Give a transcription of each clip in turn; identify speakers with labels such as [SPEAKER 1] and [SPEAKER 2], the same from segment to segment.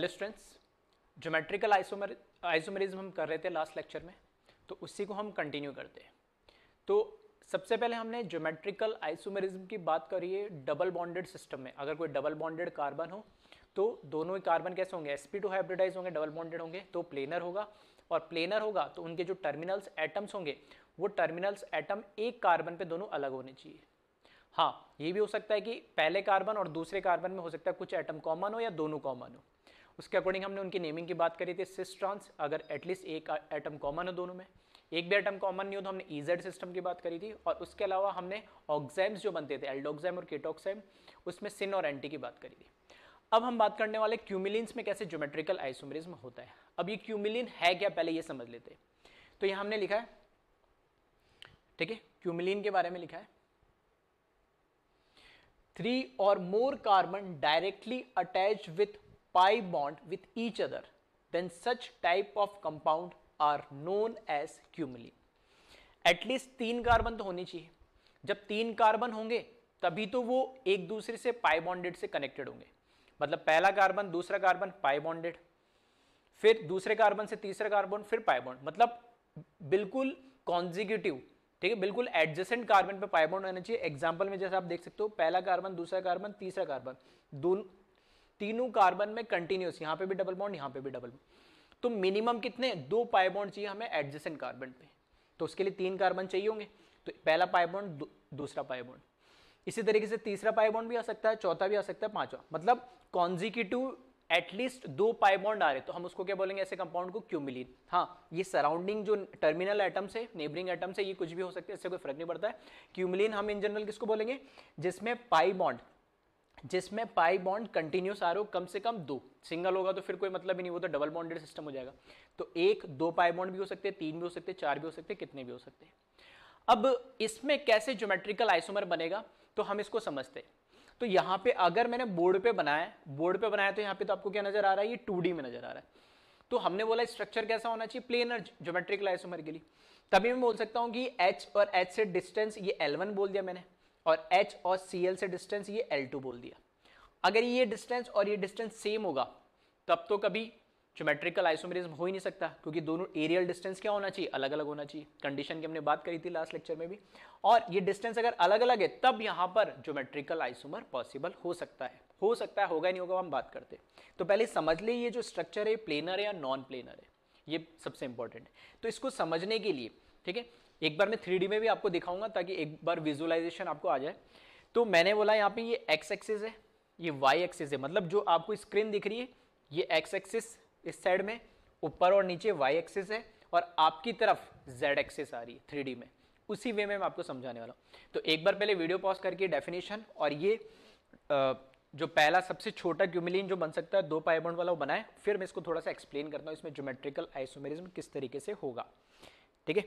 [SPEAKER 1] Hello students geometrical isomer isomerism हम कर रहे थे लास्ट लेक्चर में तो उसी को हम कंटिन्यू करते हैं। तो सबसे पहले हमने ज्योमेट्रिकल आइसोमरिज्म की बात करी है डबल बॉन्डेड सिस्टम में। अगर कोई डबल बॉन्डेड कार्बन हो तो दोनों ही कार्बन कैसे होंगे? Sp2 हाइब्रिडाइज होंगे डबल बॉन्डेड होंगे तो प्लेनर होगा। और प्लेनर होगा तो उनके जो टर्मिनल्स एटम्स होंगे, वो टर्मिनल्स एटम एक कार्बन पे दोनों अलग होने चाहिए। हाँ ये भी हो सकता है कि पहले कार्बन और दूसरे कार्बन में हो सकता है कुछ एटम कॉमन हो या दोनों कॉमन हो। उसके अकॉर्डिंग हमने उनकी नेमिंग की बात करी थी सिस्ट्रॉन्स अगर एटलीस्ट एक एटम कॉमन हो दोनों में। एक भी एटम कॉमन नहीं हो तो हमने ईजेड सिस्टम की बात करी थी, और उसके अलावा हमने ऑक्सैम्स जो बनते थे एल्डोक्सैम और केटोक्सैम उसमें सिन और एंटी की बात करी थी। अब हम बात करने वाले क्यूमिलिन्स में कैसे ज्योमेट्रिकल आइसोमरिज्म होता है। अब ये क्यूमिलिन है क्या, पहले ये समझ लेते तो यहाँ हमने लिखा है, ठीक है क्यूमिलिन के बारे में लिखा है। Three or more carbon directly attach with pi bond with each other, then such type of compound are known as cumulin. At least तीन कार्बन तो होनी चाहिए। जब तीन कार्बन होंगे, तभी तो वो एक दूसरे से पाई बॉन्डेड से कनेक्टेड होंगे। मतलब पहला कार्बन दूसरा कार्बन पाई बॉन्डेड फिर दूसरे कार्बन से तीसरा कार्बन फिर पाई बॉन्ड मतलब बिल्कुल कॉन्जिक्यूटिव ठीक है? बिल्कुल एडजस्टेंट कार्बन पे पाई बॉन्ड होना चाहिए। एग्जांपल में जैसे आप देख सकते हो, पहला कार्बन दूसरा कार्बन तीसरा कार्बन दोनों तीनों कार्बन में कंटिन्यूस यहाँ पे भी डबल बॉन्ड यहाँ पे भी डबल बॉन्ड तो मिनिमम कितने? दो पाई बॉन्ड चाहिए हमें एडजेसेंट कार्बन पे. तो उसके लिए तीन कार्बन चाहिए होंगे. तो पहला पाई बॉन्ड दूसरा पाई बॉन्ड इसी तरीके से तीसरा पाई बॉन्ड भी आ सकता है, चौथा भी आ सकता है, पांचवा. मतलब कॉन्जिक्यूटिव एटलीस्ट दो पाई बॉन्ड आ रहे तो हम उसको क्या बोलेंगे? ऐसे कंपाउंड को क्यूमिलिन हाँ ये सराउंडिंग जो टर्मिनल एटम से नेबरिंग एटम से ये कुछ भी हो सकता है, इससे कोई फ़र्क नहीं पड़ता है. क्यूमिलिन हम इन जनरल किसको बोलेंगे? जिसमें पाई बॉन्ड जिसमें पाई बॉन्ड कंटिन्यूस आ रहे हो, कम से कम दो। सिंगल होगा तो फिर कोई मतलब ही नहीं, वो तो डबल बॉन्डेड सिस्टम हो जाएगा। तो एक, दो पाई बॉन्ड भी हो सकते हैं, तीन भी हो सकते हैं, चार भी हो सकते हैं, कितने भी हो सकते हैं। अब इसमें कैसे ज्योमेट्रिकल आइसोमर बनेगा तो हम इसको समझते हैं। तो यहाँ पे अगर मैंने बोर्ड पे बनाया बोर्ड पे बनाया तो यहाँ पे तो आपको क्या नज़र आ रहा है? ये टू में नज़र आ रहा है। तो हमने बोला स्ट्रक्चर कैसा होना चाहिए? प्लेनर ज्योमेट्रिकल आइसोमर के लिए। तभी मैं बोल सकता हूँ कि एच और एच से डिस्टेंस ये एल बोल दिया मैंने। और H और Cl से डिस्टेंस ये L2 बोल दिया। अगर ये डिस्टेंस और ये डिस्टेंस सेम होगा, तब तो कभी ज्योमेट्रिकल आइसोमेरिज्म हो ही नहीं सकता, क्योंकि दोनों एरियल डिस्टेंस क्या होना चाहिए? अलग अलग होना चाहिए। कंडीशन की हमने बात करी थी लास्ट लेक्चर में भी। और ये डिस्टेंस अगर अलग अलग है, तब यहाँ पर ज्योमेट्रिकल आइसोमर पॉसिबल हो सकता है। हो सकता है, होगा नहीं होगा हम बात करते तो पहले समझ ले ये जो स्ट्रक्चर है प्लेनर है या नॉन प्लेनर है, ये सबसे इंपॉर्टेंट है। तो इसको समझने के लिए, ठीक है एक बार मैं थ्री में भी आपको दिखाऊँगा ताकि एक बार विजुअलाइजेशन आपको आ जाए। तो मैंने बोला यहाँ पे ये एक्स एक्सिस है, ये वाई एक्सिस है। मतलब जो आपको स्क्रीन दिख रही है, ये एक्स एक्सिस इस साइड में, ऊपर और नीचे वाई एक्सिस है और आपकी तरफ़ जेड एक्सिस आ रही है थ्री में। उसी वे में मैं आपको समझाने वाला हूँ। तो एक बार पहले वीडियो पॉज करके डेफिनेशन और ये जो पहला सबसे छोटा क्यूमिलिन जो बन सकता है, दो पाइबॉन्ड वाला वो बनाए। फिर मैं इसको थोड़ा सा एक्सप्लेन करता हूँ, इसमें ज्योमेट्रिकल आइसोमेरिज्म किस तरीके से होगा। ठीक है?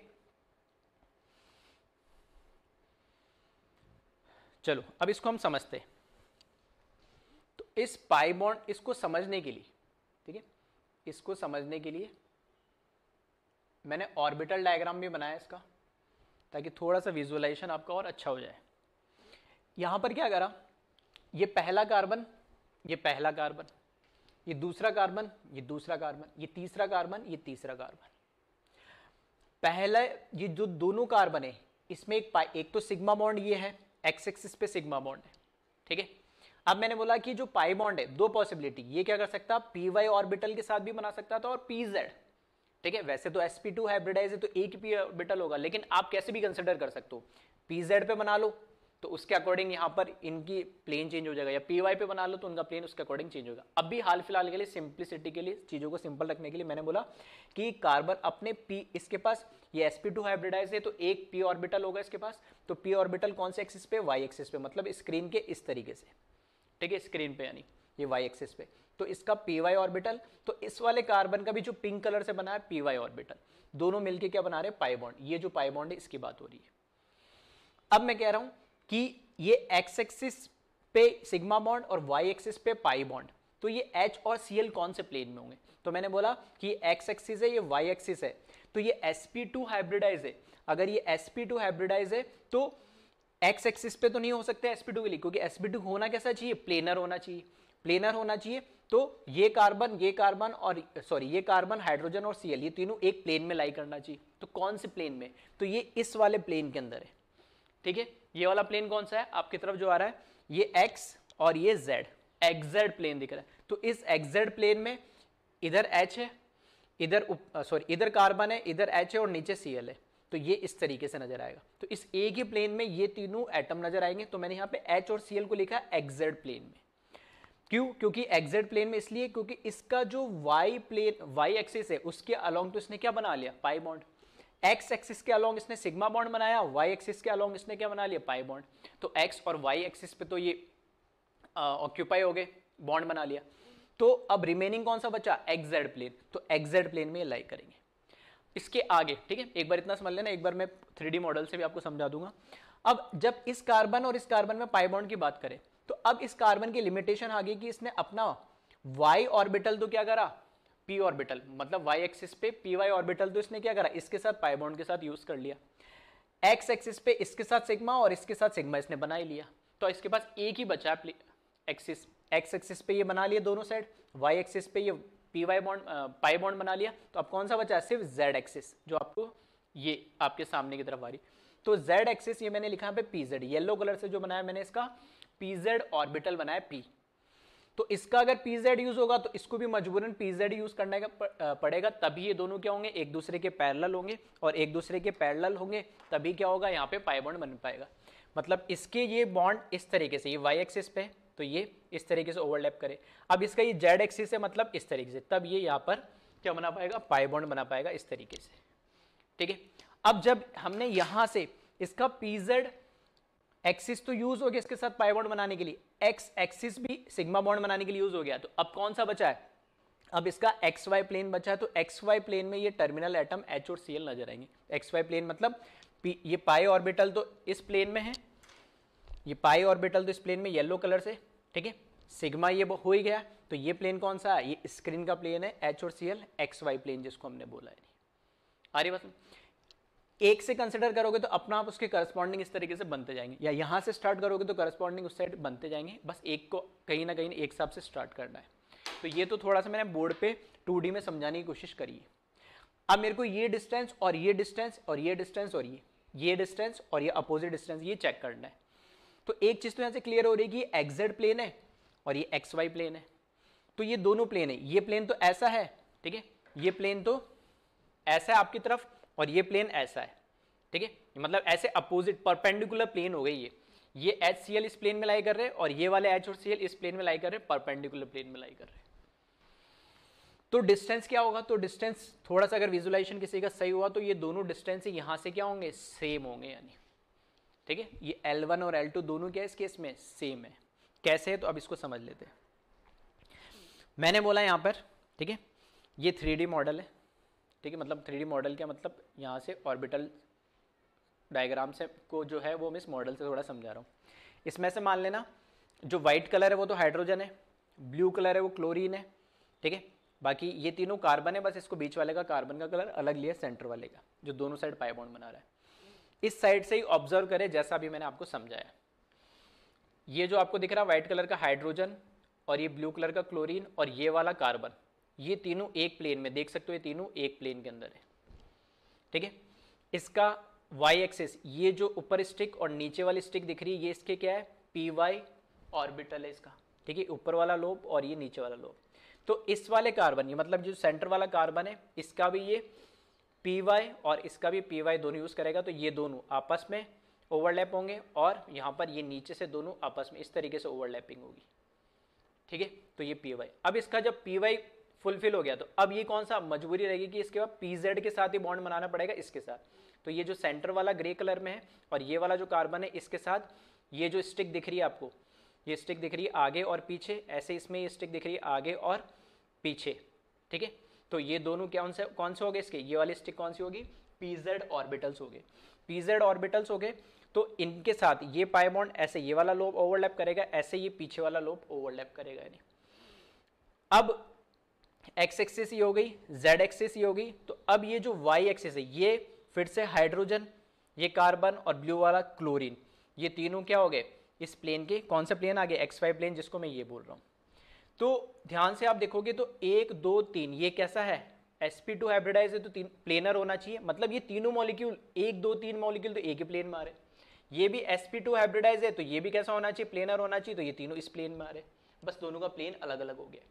[SPEAKER 1] चलो, अब इसको हम समझते हैं। तो इस पाई बॉन्ड इसको समझने के लिए, ठीक है? इसको समझने के लिए मैंने ऑर्बिटल डायग्राम भी बनाया इसका, ताकि थोड़ा सा विजुअलाइजेशन आपका और अच्छा हो जाए। यहाँ पर क्या करा? ये पहला कार्बन, ये पहला कार्बन, ये दूसरा कार्बन, ये दूसरा कार्बन, ये तीसरा कार्बन, ये तीसरा कार्बन। पहला, ये जो दोनों कार्बन है, इसमें एक एक तो सिग्मा बॉन्ड ये है एक्स एक्सिस पे सिग्मा बॉन्ड है, ठीक है? अब मैंने बोला कि जो पाई बॉन्ड है, दो पॉसिबिलिटी ये क्या कर सकता? पी वाई ऑर्बिटल के साथ भी बना सकता था और पी जेड ठीक है? वैसे तो एस पी टू हाइब्रिडाइज है तो एक पी ऑर्बिटल होगा, लेकिन आप कैसे भी कंसिडर कर सकते हो। पी जेड पे बना लो तो उसके अकॉर्डिंग यहाँ पर इनकी प्लेन चेंज हो जाएगा। या पी वाई पे बना लो तो उनका प्लेन उसके अकॉर्डिंग चेंज होगा। अभी हाल फ़िलहाल के लिए सिंप्लिसिटी के लिए, चीज़ों को सिंपल रखने के लिए मैंने बोला कि कार्बन अपने पी इसके पास, ये sp2 हाइब्रिडाइज है तो एक p ऑर्बिटल होगा इसके पास। तो p ऑर्बिटल कौन से एक्सिस पे? Y एक्सिस पे मतलब स्क्रीन के इस तरीके से। ठीक है स्क्रीन पे, यानी ये y एक्सिस पे। तो इसका पी वाई ऑर्बिटल तो इस वाले कार्बन का भी जो पिंक कलर से बना है पी वाई ऑर्बिटल दोनों मिलके क्या बना रहे पाई बॉन्ड ये जो पाई बॉन्ड है, इसकी बात हो रही है। अब मैं कह रहा हूँ कि ये एक्स एक्सिस पे सिग्मा बॉन्ड और वाई एक्सिस पे पाई बॉन्ड तो ये एच और सी एल कौन से प्लेन में होंगे? तो मैंने बोला कि एक्स एक्सिस है, ये वाई एक्सिस है तो ये sp2 हाइब्रिडाइज है। अगर ये sp2 हाइब्रिडाइज है तो एक्स एक्सिस पे तो नहीं हो सकता sp2 के लिए, क्योंकि sp2 होना कैसा चाहिए? प्लेनर होना चाहिए। प्लेनर होना चाहिए तो ये कार्बन ये कार्बन और सॉरी ये कार्बन हाइड्रोजन और सीएल ये तीनों एक प्लेन में लाई करना चाहिए। तो कौन से प्लेन में? तो ये इस वाले प्लेन के अंदर है। ठीक है? ये वाला प्लेन कौन सा है? आपकी तरफ़ जो आ रहा है, ये एक्स और ये जेड एक्जेड प्लेन दिख रहा है। तो इस एक्जेड प्लेन में इधर एच है, इधर सॉरी इधर कार्बन है, इधर एच है और नीचे सीएल है। तो ये इस तरीके से नज़र आएगा। तो इस एक ही प्लेन में ये तीनों एटम नज़र आएँगे। तो मैंने यहाँ पे एच और सीएल को लिखा एक्जेड प्लेन में। क्यों? क्योंकि एक्जेड प्लेन में इसलिए क्योंकि इसका जो वाई प्लेन वाई एक्सिस है, उसके अलोंग तो इसने क्या बना लिया? पाई बॉन्ड एक्स एक्सिस के अलोंग इसने सिग्मा बॉन्ड बनाया वाई एक्सिस के अलोंग इसने क्या बना लिया? पाई बॉन्ड तो एक्स और वाई एक्सिस पे तो ये ऑक्यूपाई हो गए बॉन्ड बना लिया। तो अब रिमेनिंग कौन सा बचा? एक्जेड प्लेन तो एक्जेड प्लेन में लाई करेंगे। इसके आगे, ठीक है? एक बार इतना समझ लेना, एक बार मैं थ्री मॉडल से भी आपको समझा दूँगा। अब जब इस कार्बन और इस कार्बन में पाई बॉन्ड की बात करें तो अब इस कार्बन की लिमिटेशन आ गई कि इसने अपना वाई ऑर्बिटल तो क्या करा? पी ऑर्बिटल मतलब वाई एक्सिस पे पी वाई ऑर्बिटल तो इसने क्या करा? इसके साथ पाई बॉन्ड के साथ यूज़ कर लिया। एक्स एक्सिस पे इसके साथ सिग्मा और इसके साथ सिग्मा इसने बना ही लिया। तो इसके पास एक ही बचा एक्सिस एक्स एक्सिस पे ये बना लिया दोनों साइड वाई एक्सिस पे ये P Y bond pi bond बना लिया। तो अब कौन सा बचा? है सिर्फ़ जेड एक्सिस जो आपको ये आपके सामने की तरफ़ आ रही। तो जेड एक्सिस ये मैंने लिखा है पे पी जेड येलो कलर से जो बनाया मैंने इसका पी जेड ऑर्बिटल बनाया पी तो इसका अगर पी जेड यूज़ होगा तो इसको भी मजबूरन पी जेड यूज़ करने का पड़ेगा, तभी ये दोनों क्या होंगे, एक दूसरे के पैरल होंगे और एक दूसरे के पैरल होंगे, तभी क्या होगा, यहाँ पे पाई बॉन्ड बन पाएगा। मतलब इसके ये बॉन्ड इस तरीके से, ये वाई एक्सिस पे तो ये इस तरीके से ओवरलैप करे। अब इसका ये जेड एक्सिस है मतलब इस तरीके से, तब ये यहाँ पर क्या बना पाएगा पाई बॉन्ड बना पाएगा इस तरीके से। ठीक है? अब जब हमने यहाँ से इसका पीजेड एक्सिस तो यूज़ हो गया इसके साथ पाई बॉन्ड बनाने के लिए। एक्स एक्सिस भी सिग्मा बॉन्ड बनाने के लिए यूज़ हो गया। तो अब कौन सा बचा है? अब इसका एक्स वाई प्लेन बचा है तो एक्स वाई प्लेन में ये टर्मिनल एटम एच और सी नज़र आएँगे। एक्स वाई प्लेन मतलब ये पाई ऑर्बिटल तो इस प्लेन में है। ये पाई ऑर्बिटल तो इस प्लेन में येलो कलर से, ठीक है? सिग्मा ये हो ही गया। तो ये प्लेन कौन सा है? ये स्क्रीन का प्लेन है एच और C L X Y plane जिसको हमने बोला है। आ रही बस एक से कंसिडर करोगे तो अपना आप उसके करस्पॉन्डिंग इस तरीके से बनते जाएँगे। या यहाँ से स्टार्ट करोगे तो करस्पॉन्डिंग उस साइड बनते जाएँगे। बस एक को कहीं ना कहीं एक हिसाब से स्टार्ट करना है। तो ये तो थोड़ा सा मैंने बोर्ड पे टू में समझाने की कोशिश करी है। अब मेरे को ये डिस्टेंस और ये डिस्टेंस और ये डिस्टेंस और ये ये डिस्टेंस और ये अपोजिट डिस्टेंस ये चेक करना है। तो एक चीज़ तो यहाँ से क्लियर हो रही है कि एक्जेड प्लेन है और ये एक्स वाई प्लेन है। तो ये दोनों प्लेन है। ये प्लेन तो ऐसा है, ठीक है? ये प्लेन तो ऐसा है आपकी तरफ़ और ये प्लेन ऐसा है, ठीक है? मतलब ऐसे अपोजिट परपेंडिकुलर प्लेन हो गई ये। ये एच सी एल इस प्लेन में लाई कर रहे हैं और ये वाले एच और सी एल इस प्लेन में लाई कर रहे हैं परपेंडिकुलर प्लेन में लाई कर रहे हैं। तो डिस्टेंस क्या होगा? तो डिस्टेंस थोड़ा सा अगर विजुलाइजेशन किसी का सही हुआ तो ये दोनों डिस्टेंस यहाँ से क्या होंगे? सेम होंगे यानी। ठीक है? ये L1 और L2 दोनों क्या इस केस में? सेम है। कैसे है? तो अब इसको समझ लेते हैं। मैंने बोला यहाँ पर, ठीक है? ये थ्री मॉडल है। ठीक है मतलब थ्री मॉडल क्या मतलब यहाँ से ऑर्बिटल डायग्राम से को जो है वो मैं इस मॉडल से थोड़ा समझा रहा हूँ। इसमें से मान लेना, जो वाइट कलर है वो तो हाइड्रोजन है ब्लू कलर है वो क्लोरीन है, ठीक है? बाकी ये तीनों कार्बन है, बस इसको बीच वाले का कार्बन का कलर अलग लिया सेंटर वाले का, जो दोनों साइड पाइबॉन्ड बना रहा है। इस साइड से ही ऑब्ज़र्व करें, जैसा भी मैंने आपको समझाया। ये जो आपको दिख रहा है व्हाइट कलर का हाइड्रोजन और ये ब्लू कलर का क्लोरीन और ये वाला कार्बन ये तीनों एक प्लेन में, देख सकते हो ये तीनों एक प्लेन के अंदर है। ठीक है? इसका वाई एक्सिस ये जो ऊपर स्टिक और नीचे वाली स्टिक दिख रही है, ये इसके क्या है? पी वाई ऑर्बिटल है इसका। ठीक है? ऊपर वाला लोब और ये नीचे वाला लोब तो इस वाले कार्बन ये मतलब जो सेंटर वाला कार्बन है, इसका भी ये पी वाई और इसका भी पी वाई दोनों यूज़ करेगा तो ये दोनों आपस में ओवरलैप होंगे और यहाँ पर ये नीचे से दोनों आपस में इस तरीके से ओवरलैपिंग होगी। ठीक है? तो ये पी वाई अब इसका जब पी वाई फुलफिल हो गया। तो अब ये कौन सा मजबूरी रहेगी कि इसके बाद पी जेड के साथ ही बॉन्ड बनाना पड़ेगा इसके साथ। तो ये जो सेंटर वाला ग्रे कलर में है और ये वाला जो कार्बन है इसके साथ, ये जो स्टिक दिख रही है आपको, ये स्टिक दिख रही है आगे और पीछे, ऐसे इसमें ये स्टिक दिख रही है आगे और पीछे, ठीक है? तो ये दोनों कौन से कौन से हो गए इसके? ये वाली स्टिक कौन सी होगी? पीजेड ऑर्बिटल्स हो गए। पीजेड ऑर्बिटल्स हो गए तो इनके साथ ये पाइबॉन्ड ऐसे ये वाला लोब ओवरलैप करेगा, ऐसे ये पीछे वाला लोब ओवरलैप करेगा यानी। अब एक्स एक्सिस ही हो गई जेड एक्सिस ही हो गई तो अब ये जो वाई एक्सिस है, ये फिर से हाइड्रोजन ये कार्बन और ब्लू वाला क्लोरीन ये तीनों क्या हो गए? इस प्लेन के, कौन से प्लेन आ गया एक्स वाई प्लेन जिसको मैं ये बोल रहा हूँ। तो ध्यान से आप देखोगे तो एक, दो, तीन, ये कैसा है? Sp2 हाइब्रिडाइज है तो तीन प्लेनर होना चाहिए। मतलब ये तीनों मॉलिक्यूल एक, दो, तीन मॉलिक्यूल तो एक ही प्लेन में आ रहे ये भी sp2 हाइब्रिडाइज है तो ये भी कैसा होना चाहिए? प्लेनर होना चाहिए तो ये तीनों इस प्लेन में आ रहे बस दोनों का प्लेन अलग अलग हो गया।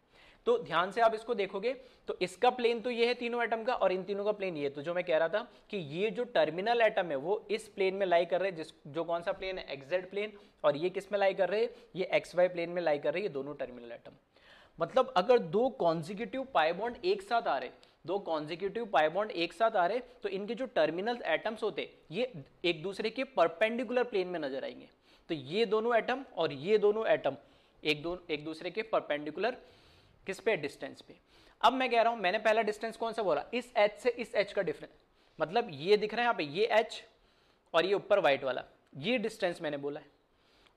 [SPEAKER 1] तो ध्यान से आप इसको देखोगे तो इसका प्लेन तो ये है तीनों एटम का और इन तीनों का प्लेन ये तो जो मैं कह रहा था कि ये जो टर्मिनल एटम है, वो इस प्लेन में लाई कर रहे जिस, जो कौन सा प्लेन है? एक्जेड प्लेन और ये किसमें लाई कर रहे हैं? ये एक्स वाई प्लेन में लाई कर रहे हैं, ये दोनों टर्मिनल एटम मतलब अगर दो कॉन्जिक्यूटिव पाइबॉन्ड एक साथ आ रहे दो कॉन्जिक्यूटिव पाइबॉन्ड एक साथ आ रहे तो इनके जो टर्मिनल एटम्स होते ये एक दूसरे के परपेंडिकुलर प्लेन में नज़र आएँगे। तो ये दोनों एटम और ये दोनों एटम एक दो, एक दूसरे के परपेंडिकुलर किस पे? डिस्टेंस पे। अब मैं कह रहा हूँ, मैंने पहला डिस्टेंस कौन सा बोला? इस एच से इस एच का डिफरेंस मतलब ये दिख रहा है यहाँ पे, ये एच और ये ऊपर व्हाइट वाला। ये डिस्टेंस मैंने बोला है।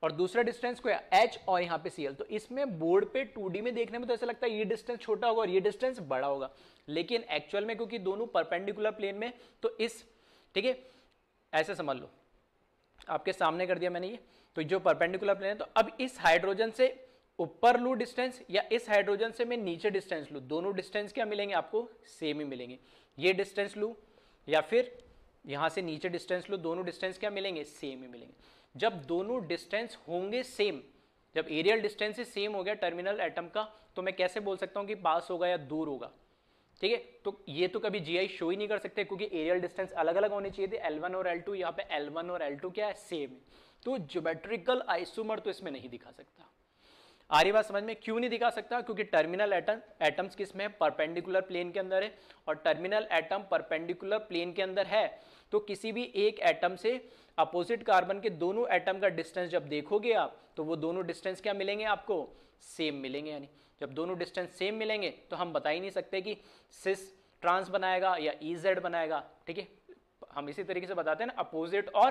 [SPEAKER 1] और दूसरा डिस्टेंस को एच और यहाँ पे सी तो इसमें बोर्ड पे 2D में देखने में तो ऐसा लगता है ये डिस्टेंस छोटा होगा और ये डिस्टेंस बड़ा होगा। लेकिन एक्चुअल में क्योंकि दोनों परपेंडिकुलर प्लेन में तो इस, ठीक है? ऐसे समझ लो। आपके सामने कर दिया मैंने ये। तो जो परपेंडिकुलर प्लेन है तो अब इस हाइड्रोजन से ऊपर लू डिस्टेंस या इस हाइड्रोजन से मैं नीचे डिस्टेंस लू, दोनों डिस्टेंस क्या मिलेंगे आपको? सेम ही मिलेंगे। ये डिस्टेंस लू या फिर यहाँ से नीचे डिस्टेंस लू, दोनों डिस्टेंस क्या मिलेंगे? सेम ही मिलेंगे। जब दोनों डिस्टेंस होंगे सेम जब एरियल डिस्टेंस ही सेम हो गया टर्मिनल एटम का तो मैं कैसे बोल सकता हूँ कि पास होगा या दूर होगा? ठीक है? तो ये तो कभी जीआई शो ही नहीं कर सकते, क्योंकि एरियल डिस्टेंस अलग अलग होने चाहिए थे। L1 और L2 यहाँ पे L1 और L2 क्या है? सेम तो ज्योमेट्रिकल आइसोमर तो इसमें नहीं दिखा सकता। आ रही बात समझ में क्यों नहीं दिखा सकता? क्योंकि टर्मिनल एटम एटम्स किसमें? परपेंडिकुलर प्लेन के अंदर है। और टर्मिनल एटम परपेंडिकुलर प्लेन के अंदर है तो किसी भी एक एटम से अपोजिट कार्बन के दोनों एटम का डिस्टेंस जब देखोगे आप तो वो दोनों डिस्टेंस क्या मिलेंगे आपको? सेम मिलेंगे, यानी जब दोनों डिस्टेंस सेम मिलेंगे तो हम बता ही नहीं सकते कि सिस ट्रांस बनाएगा या ई e बनाएगा। ठीक है? हम इसी तरीके से बताते हैं ना अपोजिट और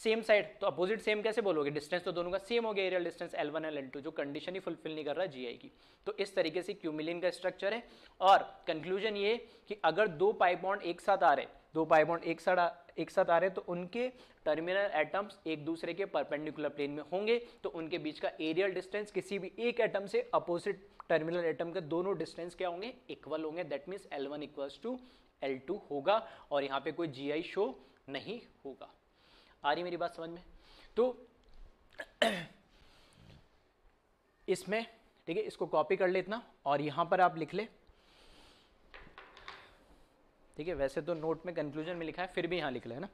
[SPEAKER 1] सेम साइड तो अपोजिट सेम कैसे बोलोगे? डिस्टेंस तो दोनों का सेम हो गया aerial distance L one L L two जो कंडीशन ही फुलफिल नहीं कर रहा जीआई की। तो इस तरीके से क्यूमिलिन का स्ट्रक्चर है। और कंक्लूजन ये कि अगर दो पाइबॉन्ड एक साथ आ रहे दो पाइबॉन्ड एक साथ एक साथ आ रहे तो उनके टर्मिनल एटम्स एक दूसरे के परपेंडिकुलर प्लेन में होंगे। तो उनके बीच का एरियल डिस्टेंस किसी भी एक एटम से अपोजिट टर्मिनल एटम के दोनों डिस्टेंस क्या होंगे? इक्वल होंगे। That means L one equals to L two होगा और यहाँ पे कोई जी आई शो नहीं होगा। आ रही मेरी बात समझ में? तो इसमें, ठीक है, इसको कॉपी कर ले इतना, और यहाँ पर आप लिख ले। ठीक है, वैसे तो नोट में कंक्लूजन में लिखा है, फिर भी यहाँ लिख ले, है ना?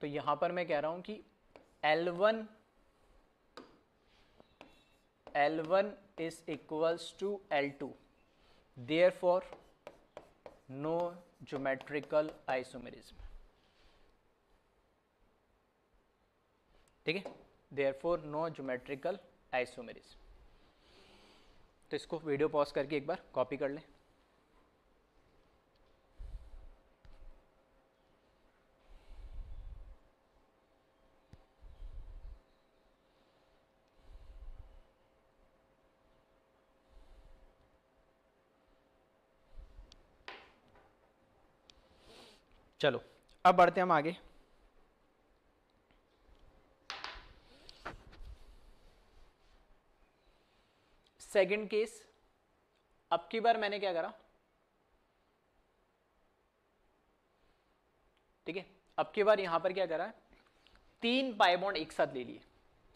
[SPEAKER 1] तो यहाँ पर मैं कह रहा हूँ कि L1 L1 is equals to L2 therefore, no geometrical isomerism ठीक है? Therefore no geometrical isomerism तो इसको वीडियो पॉज करके एक बार कॉपी कर लें। चलो, अब बढ़ते हम आगे। सेकंड केस अब की बार मैंने क्या करा? ठीक है, अब की बार यहाँ पर क्या करा? तीन पाइबोंड एक साथ ले लिए।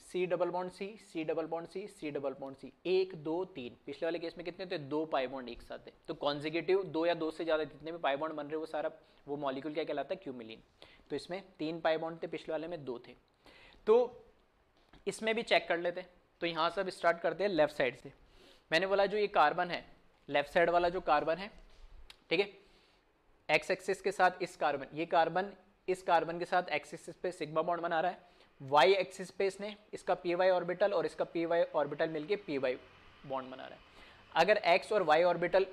[SPEAKER 1] C double bond C C double bond C C double bond C. एक, दो, तीन। पिछले वाले केस में कितने थे? दो पाई बॉन्ड एक साथ थे। तो कॉन्जिकेटिव दो या दो से ज़्यादा जितने भी पाई बॉन्ड बन रहे वो सारा, वो मॉलिक्यूल क्या कहलाता है? क्यूमिलिन तो इसमें तीन पाई बॉन्ड थे पिछले वाले में, दो थे। तो इसमें भी चेक कर लेते तो यहाँ से अब स्टार्ट करते हैं लेफ़्ट साइड से। मैंने बोला जो ये कार्बन है लेफ़्ट साइड वाला जो कार्बन है, ठीक है? एक्स एक्सिस के साथ इस कार्बन ये कार्बन इस कार्बन के साथ एक्स एक्सिस पे सिग्मा बॉन्ड बना रहा है। वाई एक्सिस पे इसने इसका पी वाई ऑर्बिटल और इसका पी वाई ऑर्बिटल मिलके पी वाई बॉन्ड बना रहा है। अगर एक्स और वाई ऑर्बिटल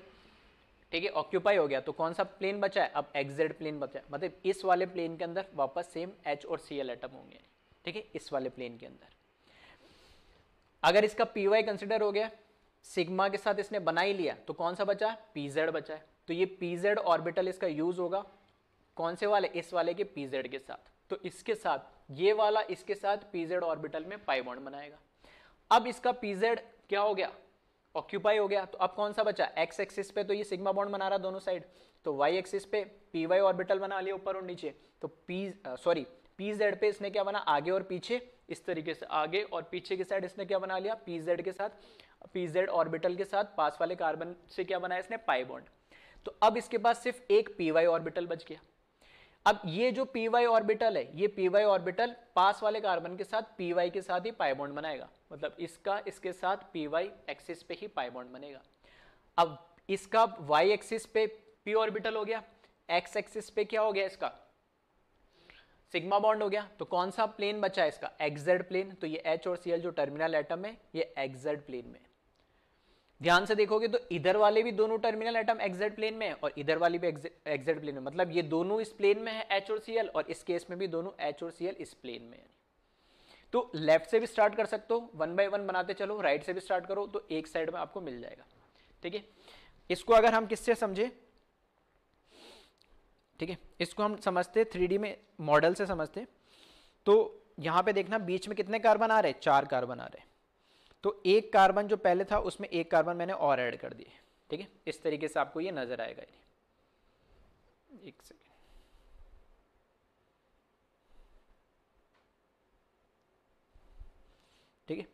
[SPEAKER 1] ठीक है ऑक्यूपाई हो गया तो कौन सा प्लेन बचा है? अब एक्जेड प्लेन बचा है। मतलब इस वाले प्लेन के अंदर वापस सेम एच और सी एल एटम होंगे, ठीक है, इस वाले प्लेन के अंदर। अगर इसका पी वाई कंसिडर हो गया सिग्मा के साथ इसने बना ही लिया तो कौन सा बचा? है पी जेड बचा है। तो ये पी जेड ऑर्बिटल इसका यूज़ होगा, कौन से वाले? इस वाले के पी जेड के साथ। तो इसके साथ ये वाला इसके साथ पीजेड ऑर्बिटल में पाई बॉन्ड बनाएगा। अब इसका पीजेड क्या हो गया? ऑक्यूपाई हो गया। तो अब कौन सा बचा? एक्स एक्सिस पे तो ये सिग्मा बॉन्ड बना रहा दोनों साइड तो वाई एक्सिस पे पी वाई ऑर्बिटल बना लिया ऊपर और नीचे। तो पी सॉरी पी जेड पे इसने क्या बना? आगे और पीछे इस तरीके से, आगे और पीछे की साइड इसने क्या बना लिया? पी जेड के साथ पी जेड ऑर्बिटल के साथ पास वाले कार्बन से क्या बनाया इसने? पाई बॉन्ड तो अब इसके पास सिर्फ़ एक पी वाई ऑर्बिटल बच गया। अब ये जो पी वाई ऑर्बिटल है, ये पी वाई ऑर्बिटल पास वाले कार्बन के साथ पी वाई के साथ ही पाई बॉन्ड बनाएगा। मतलब इसका, इसके साथ पी वाई एक्सिस पे ही पाई बॉन्ड बनेगा। अब इसका वाई एक्सिस पे पी ऑर्बिटल हो गया। एक्स एक्सिस पे क्या हो गया इसका? सिग्मा बॉन्ड हो गया। तो कौन सा प्लेन बचा है इसका? एक्जेड प्लेन तो ये एच और सी एल जो टर्मिनल एटम है, ये एक्जेड प्लेन में। ध्यान से देखोगे तो इधर वाले भी दोनों टर्मिनल एटम एक्जेड प्लेन में है और इधर वाली भी एक्जेड प्लेन में मतलब ये दोनों इस प्लेन में है एच और सी एल और इस केस में भी दोनों एच और सी एल इस प्लेन में है। तो लेफ़्ट से भी स्टार्ट कर सकते हो वन बाय वन बनाते चलो राइट से भी स्टार्ट करो तो एक साइड में आपको मिल जाएगा। ठीक है? इसको अगर हम किससे समझे? ठीक है? इसको हम समझते थ्री में मॉडल से समझते। तो यहाँ पे देखना, बीच में कितने कार्बन आ रहे हैं? चार कार्बन आ रहे तो एक कार्बन जो पहले था, उसमें एक कार्बन मैंने और ऐड कर दिए। ठीक है? इस तरीके से आपको ये नज़र आएगा एक सेकेंड ठीक है?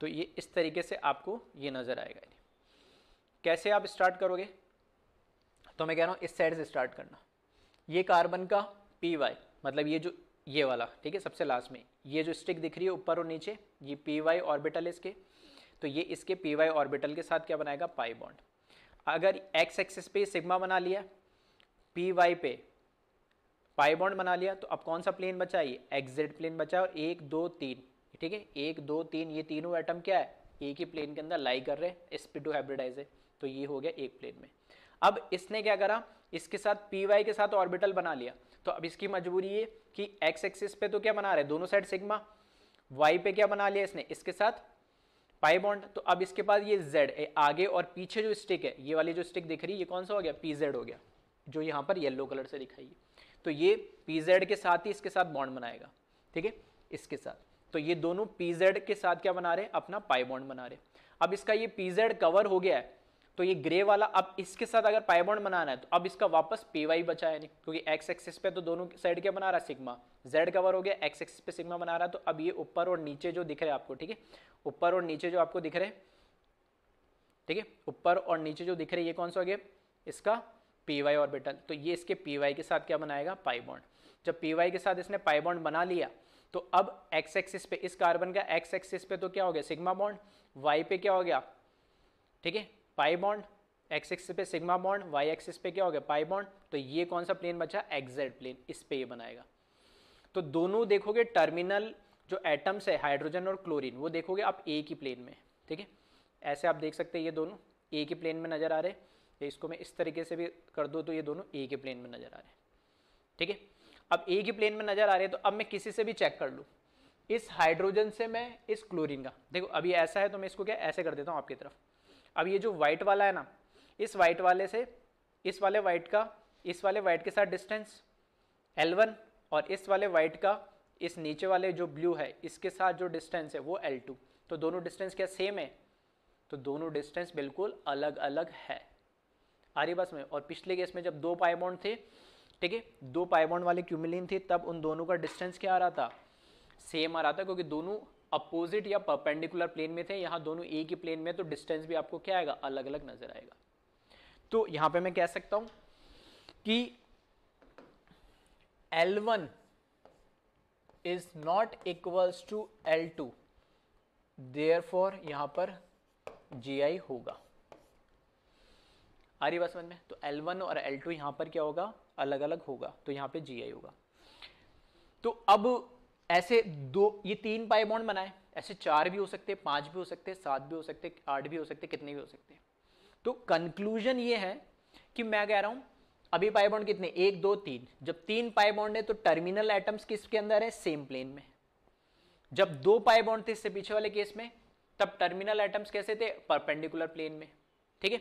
[SPEAKER 1] तो ये इस तरीके से आपको ये नज़र आएगा कैसे आप स्टार्ट करोगे? तो मैं कह रहा हूँ, इस साइड से स्टार्ट करना। ये कार्बन का पी वाई मतलब ये जो ये वाला, ठीक है, सबसे लास्ट में। ये जो स्टिक दिख रही है ऊपर और नीचे, ये पी वाई ऑर्बिटल इसके। तो ये इसके पी वाई ऑर्बिटल के साथ क्या बनाएगा? पाई बॉन्ड अगर एक्स एक्सिस पे सिग्मा बना लिया पी वाई पे पाई बॉन्ड बना लिया तो अब कौन सा प्लेन बचा? ये एक्जेड प्लेन बचा और एक, दो, तीन, ठीक है? एक, दो, तीन, ये तीनों एटम क्या है? एक ही प्लेन के अंदर लाई कर रहे हैं sp2 हाइब्रिडाइज है। तो ये हो गया एक प्लेन में। अब इसने क्या करा? इसके साथ पी वाई के साथ ऑर्बिटल बना लिया। तो अब इसकी मजबूरी ये कि एक्स एक्सिस पे तो क्या बना रहे? दोनों साइड सिग्मा वाई पे क्या बना लिया इसने? इसके साथ पाई बॉन्ड तो अब इसके पास ये जेड आगे और पीछे जो स्टिक है, ये वाली जो स्टिक दिख रही है, ये कौन सा हो गया? पी जेड हो गया, जो यहाँ पर येलो कलर से दिखाई है। तो ये पी जेड के साथ ही इसके साथ बॉन्ड बनाएगा, ठीक है? इसके साथ। तो ये दोनों पीजेड के साथ क्या बना रहे? अपना पाई बॉन्ड बना रहे। अब इसका ये पीजेड कवर हो गया है तो ये ग्रे वाला, अब इसके साथ अगर पाई बॉन्ड बनाना है तो अब इसका वापस पी वाई बचा है, नहीं, क्योंकि एक्स एक्सिस पे तो दोनों साइड क्या बना रहा है? सिग्मा जेड कवर हो गया एक्स एक्सिस पे सिग्मा बना रहा है तो अब ये ऊपर और नीचे जो दिख रहे हैं आपको, ठीक है? ऊपर और नीचे जो आपको दिख रहे ठीक है? ऊपर और नीचे जो दिख रहे ये कौन सा हो गया? इसका पी वाई ऑर्बिटल तो ये इसके पी वाई के साथ क्या बनाएगा? पाई बॉन्ड जब पी वाई के साथ इसने पाई बॉन्ड बना लिया तो अब एक्स एक्सिस पे, इस कार्बन का एक्स एक्सिस पे तो क्या हो गया? सिग्मा बॉन्ड वाई पे क्या हो गया? ठीक है? पाई बॉन्ड, एक्स एक्सिस पे सिग्मा बॉन्ड, वाई एक्सिस पे क्या हो गया, पाई बॉन्ड तो ये कौन सा प्लेन बचा एक्जेड प्लेन, इस पे ये बनाएगा। तो दोनों देखोगे, टर्मिनल जो एटम्स है, हाइड्रोजन और क्लोरीन, वो देखोगे आप ए की प्लेन में, ठीक है? ऐसे आप देख सकते हैं ये दोनों ए की प्लेन में नज़र आ रहे हैं। इसको मैं इस तरीके से भी कर दूँ तो ये दोनों ए के प्लेन में नज़र आ रहे हैं, ठीक है? अब ए की प्लेन में नज़र आ रही है तो अब मैं किसी से भी चेक कर लूँ। इस हाइड्रोजन से मैं, इस क्लोरीन का, देखो, अभी ऐसा है तो मैं इसको क्या, ऐसे कर देता हूँ आपकी तरफ़। अब ये जो व्हाइट वाला है ना, इस व्हाइट वाले से, इस वाले व्हाइट का, इस वाले व्हाइट के साथ डिस्टेंस L1 और इस वाले व्हाइट का, इस नीचे वाले जो ब्लू है, इसके साथ जो डिस्टेंस है, वो L2 तो दोनों डिस्टेंस क्या सेम है? तो दोनों डिस्टेंस बिल्कुल अलग अलग है। आ रही बस में और पिछले केस में जब दो पाइबॉन्ड थे, ठीक है? दो पाइबॉन्ड वाले क्यूमिलिन थे, तब उन दोनों का डिस्टेंस क्या आ रहा था? सेम आ रहा था, क्योंकि दोनों अपोजिट या परपेंडिकुलर प्लेन में थे, यहाँ दोनों एक ही प्लेन में तो डिस्टेंस भी आपको क्या आएगा? अलग अलग नज़र आएगा। तो यहाँ पे मैं कह सकता हूँ कि L1 is not equals to L2 therefore यहाँ पर GI होगा। आ रही बात समझ में? तो L1 और L2 यहाँ पर क्या होगा? अलग अलग होगा। तो यहाँ पे जी होगा। तो अब ऐसे दो, ये तीन पाई बॉन्ड बनाए। ऐसे चार भी हो सकते पाँच भी हो सकते सात भी हो सकते आठ भी हो सकते कितने भी हो सकते हैं। तो कंक्लूजन ये है कि मैं कह रहा हूँ, अभी पाई बॉन्ड कितने? एक, दो, तीन। जब तीन पाई बॉन्ड है तो टर्मिनल एटम्स किसके अंदर है? सेम प्लेन में। जब दो पाई बॉन्ड थे इससे पीछे वाले केस में, तब टर्मिनल एटम्स कैसे थे? परपेंडिकुलर प्लेन में। ठीक है?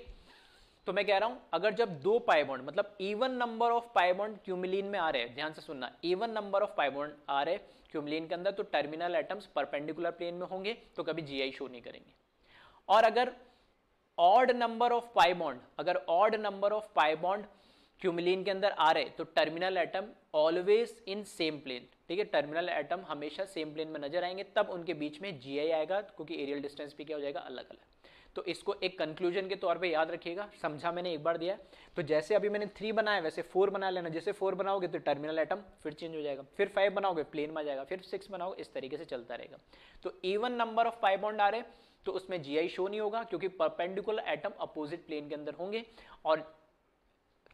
[SPEAKER 1] तो मैं कह रहा हूँ, अगर जब दो पाइबॉन्ड मतलब even number of pi bond cumulene में आ रहे हैं, ध्यान से सुनना even number of pi bond आ रहे क्यूमिलीन के अंदर तो टर्मिनल एटम्स परपेंडिकुलर प्लेन में होंगे तो कभी जीआई शो नहीं करेंगे। और अगर odd number of pi bond अगर odd number of pi bond cumulene के अंदर आ रहे तो terminal atom always in same plane ठीक है टर्मिनल एटम हमेशा सेम प्लेन में नज़र आएँगे, तब उनके बीच में जीआई आएगा, क्योंकि एरियल डिस्टेंस भी क्या हो जाएगा अलग अलग तो इसको एक कंक्लूजन के तौर पे याद रखिएगा। समझा मैंने, एक बार दिया। तो जैसे अभी मैंने थ्री बनाया, वैसे फोर बना लेना। जैसे फोर बनाओगे तो टर्मिनल एटम फिर चेंज हो जाएगा। फिर फाइव बनाओगे प्लेन में जाएगा। फिर सिक्स बनाओगे, इस तरीके से चलता रहेगा। तो even number of pi bond आ रहे तो उसमें जीआई शो नहीं होगा, क्योंकि परपेंडिकुलर एटम अपोजिट प्लेन के अंदर होंगे और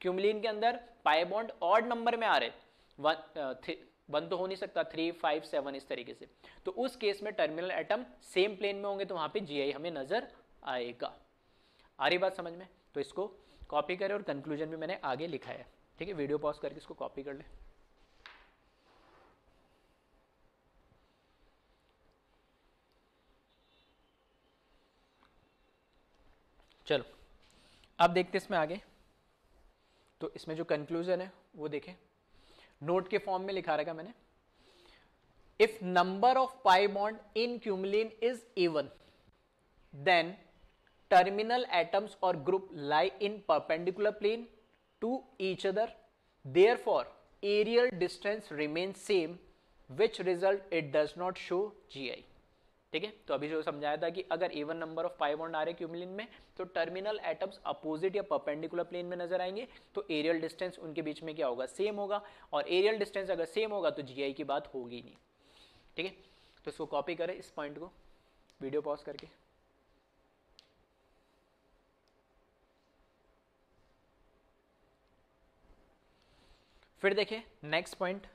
[SPEAKER 1] क्यूमलिन के अंदर पाई बॉन्ड ऑड नंबर में आ रहे वन वन तो हो नहीं सकता। थ्री फाइव सेवन इस तरीके से। तो उस केस में टर्मिनल एटम सेम प्लेन में होंगे तो वहाँ पे जीआई हमें नज़र आएगा। आ रही बात समझ में? तो इसको कॉपी करें और कंक्लूजन भी मैंने आगे लिखा है। ठीक है? वीडियो पॉज करके इसको कॉपी कर ले। चलो, अब देखते इसमें आगे। तो इसमें जो कंक्लूजन है, वो देखें। नोट के फॉर्म में लिखा रहेगा मैंने। If number of pi bond in cumulene is even then terminal atoms or group lie in perpendicular plane to each other. Therefore, aerial distance remains same, which result it does not show gi ठीक है? तो अभी जो समझाया था कि अगर even number of pi bond आ रहे क्यूमिलिन में तो टर्मिनल एटम्स अपोजिट या परपेंडिकुलर प्लेन में नज़र आएँगे तो एरियल डिस्टेंस उनके बीच में क्या होगा? सेम होगा। और एरियल डिस्टेंस अगर सेम होगा तो जीआई की बात होगी नहीं। ठीक है? तो इसको कॉपी करें इस पॉइंट को। वीडियो पॉज करके। फिर देखे next point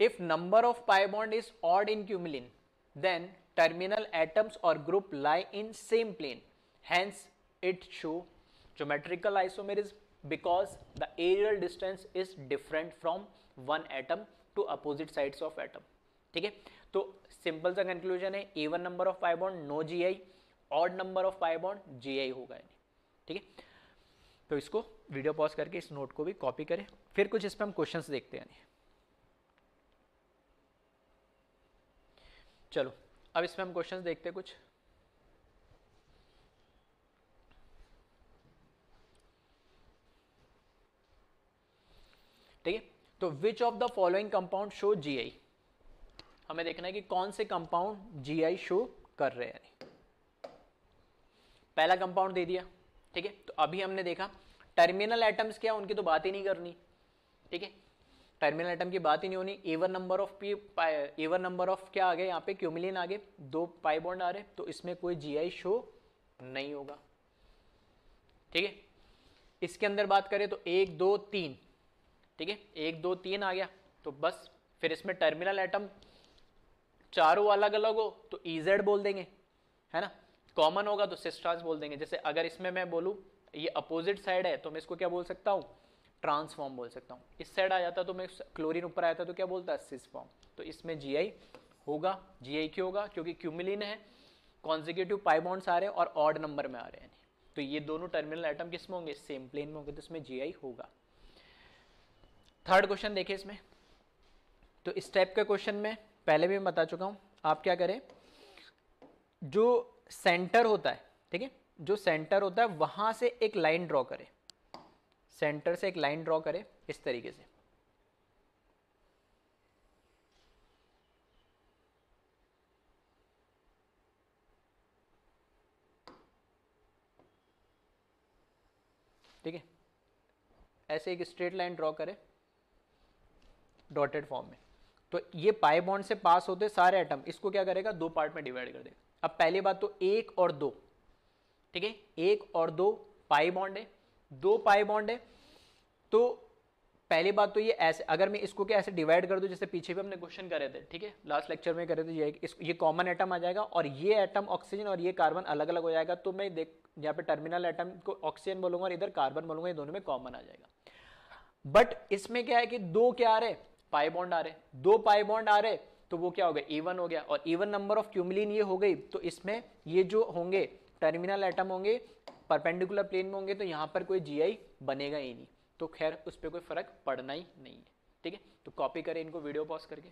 [SPEAKER 1] if number of pi bond is odd in cumulene then terminal atoms or group lie in same plane hence it show geometrical isomerism because the aerial distance is different from one atom to opposite sides of atom ठीक है? तो simple सा conclusion है even number of pi bond no G I odd number of pi bond GI होगा ठीक है? तो इसको वीडियो पॉज करके इस नोट को भी कॉपी करें। फिर कुछ इस पर हम क्वेश्चन देखते हैं चलो, अब इसमें हम क्वेश्चंस देखते हैं कुछ। ठीक है? तो which of the following compound show GI हमें देखना है कि कौन से कंपाउंड जीआई शो कर रहे हैं पहला कंपाउंड दे दिया, ठीक है? तो अभी हमने देखा टर्मिनल एटम्स क्या, उनकी तो बात ही नहीं करनी, ठीक है? टर्मिनल एटम की बात ही नहीं होनी। Even number of P even number of क्या आ गए? यहाँ पे क्यूमिलिन आ गए। दो पाई बॉन्ड आ रहे तो इसमें कोई जीआई शो नहीं होगा, ठीक है? इसके अंदर बात करें तो एक, दो, तीन, ठीक है? एक, दो, तीन आ गया तो बस, फिर इसमें टर्मिनल एटम चारों अलग अलग हो तो ईजेड बोल देंगे, है ना? कॉमन होगा तो सिस्ट्रांस बोल देंगे। जैसे अगर इसमें मैं बोलूँ, ये अपोजिट साइड है तो मैं इसको क्या बोल सकता हूँ? ट्रांसफॉर्म बोल सकता हूँ। इस साइड आ जाता तो मैं क्लोरीन ऊपर आया था तो क्या बोलता है? सिस फॉर्म तो इसमें जीआई होगा। जी क्यों होगा? क्योंकि क्यूमिलिन है कॉन्जिक्यूटिव पाइबॉन्ड्स आ रहे हैं और ऑड नंबर में आ रहे हैं। तो ये दोनों टर्मिनल आइटम किसमें होंगे? सेम प्लेन में होंगे तो इसमें जी आई होगा। थर्ड क्वेश्चन देखिए इसमें। तो इस टाइप के क्वेश्चन में पहले भी मैं बता चुका हूँ, आप क्या करें? जो सेंटर होता है, ठीक है? जो सेंटर होता है, वहाँ से एक लाइन ड्रॉ करें। सेंटर से एक लाइन ड्रॉ करें, इस तरीके से। ठीक है? ऐसे एक स्ट्रेट लाइन ड्रॉ करें, डॉटेड फॉर्म में। तो ये पाई बॉन्ड से पास होते सारे एटम इसको क्या करेगा? दो पार्ट में डिवाइड कर देगा। अब पहली बात तो एक और दो ठीक है? एक और दो पाई बॉन्ड है दो पाई बॉन्ड है। तो पहली बात तो ये ऐसे अगर मैं इसको क्या ऐसे डिवाइड कर दूँ जैसे पीछे भी हमने क्वेश्चन करे थे ठीक है? लास्ट लेक्चर में करे थे ये इस, ये कॉमन एटम आ जाएगा और ये एटम ऑक्सीजन और ये कार्बन अलग अलग हो जाएगा। तो मैं देख यहाँ पे टर्मिनल एटम को ऑक्सीजन बोलूँगा और इधर कार्बन बोलूँगा ये दोनों में कॉमन आ जाएगा। बट इसमें क्या है कि दो क्या आ रहे? पाई बॉन्ड आ रहे। दो पाई बॉन्ड आ रहे। तो वो क्या हो गया? इवन हो गया। और इवन नंबर ऑफ़ क्यूमिलिन ये हो गई तो इसमें ये जो होंगे टर्मिनल एटम होंगे परपेंडिकुलर प्लेन में होंगे तो यहाँ पर कोई जीआई बनेगा ही नहीं। तो खैर, उस पर कोई फ़र्क पड़ना ही नहीं है, ठीक है? तो कॉपी करें इनको वीडियो पॉज करके।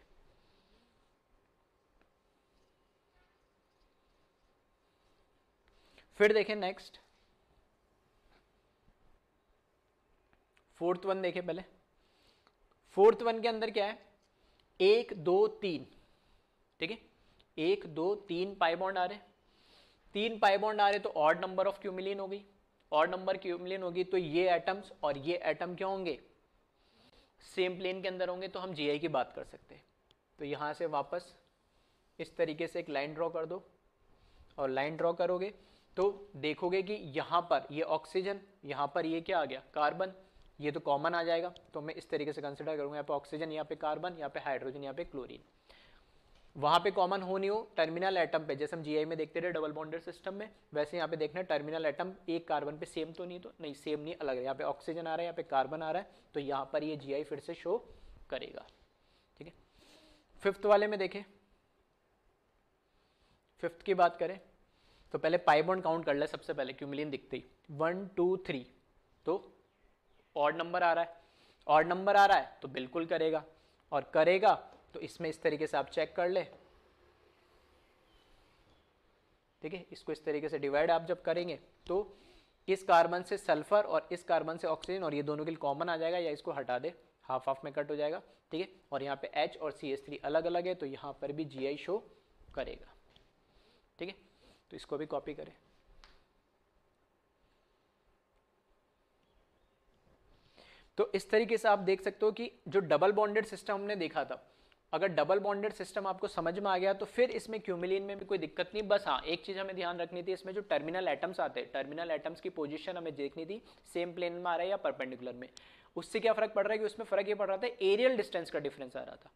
[SPEAKER 1] फिर देखें नेक्स्ट फोर्थ वन देखें पहले। फोर्थ वन के अंदर क्या है? एक, दो, तीन। ठीक है? एक, दो, तीन पाई बॉन्ड आ रहे तीन पाई बॉन्ड आ रहे तो ऑड नंबर ऑफ़ क्यूमिलिन होगी ऑड नंबर क्यूमिलिन होगी तो ये एटम्स और ये एटम क्या होंगे? सेम प्लेन के अंदर होंगे तो हम जीआई की बात कर सकते हैं। तो यहाँ से वापस इस तरीके से एक लाइन ड्रॉ कर दो। और लाइन ड्रॉ करोगे तो देखोगे कि यहाँ पर ये ऑक्सीजन यहाँ पर ये क्या आ गया? कार्बन ये तो कॉमन आ जाएगा। तो मैं इस तरीके से कंसिडर करूँगा, यहाँ पे ऑक्सीजन यहाँ पे कार्बन यहाँ पे हाइड्रोजन यहाँ पे क्लोरीन वहाँ पे कॉमन हो नहीं हो टर्मिनल एटम पे, जैसे हम जीआई में देखते रहे डबल बॉन्डेड सिस्टम में, वैसे यहाँ पे देखना टर्मिनल एटम एक कार्बन पे सेम तो नहीं तो नहीं सेम नहीं, अलग है। यहाँ पे ऑक्सीजन आ रहा है, यहाँ पे कार्बन आ रहा है तो यहाँ पर ये जीआई फिर से शो करेगा। ठीक है? फिफ्थ वाले में देखें। फिफ्थ की बात करें तो पहले पाइबॉन्ड काउंट कर ले, सबसे पहले क्यूमिलियन दिखते ही। वन टू थ्री तो ऑड नंबर आ रहा है। ऑड नंबर आ रहा है तो बिल्कुल करेगा। और करेगा तो इसमें इस तरीके से आप चेक कर ले। ठीक है इसको इस तरीके से डिवाइड आप जब करेंगे तो इस कार्बन से सल्फ़र और इस कार्बन से ऑक्सीजन और ये दोनों के लिए कॉमन आ जाएगा, या इसको हटा दे। हाफ़ हाफ़ में कट हो जाएगा, ठीक है? और यहाँ पे H और सी एस थ्री अलग अलग है तो यहाँ पर भी जी आई शो करेगा, ठीक है? तो इसको भी कॉपी करें। तो इस तरीके से आप देख सकते हो कि जो डबल बॉन्डेड सिस्टम हमने देखा था, अगर डबल बॉन्डेड सिस्टम आपको समझ में आ गया तो फिर इसमें क्यूमिलिन में भी कोई दिक्कत नहीं, बस हाँ एक चीज़ हमें ध्यान रखनी थी, इसमें जो टर्मिनल एटम्स आते हैं टर्मिनल एटम्स की पोजीशन हमें देखनी थी सेम प्लेन में आ रहा है या परपेंडिकुलर में। उससे क्या फ़र्क पड़ रहा है कि उसमें फ़र्क ये पड़ रहा था एरियल डिस्टेंस का डिफरेंस आ रहा था।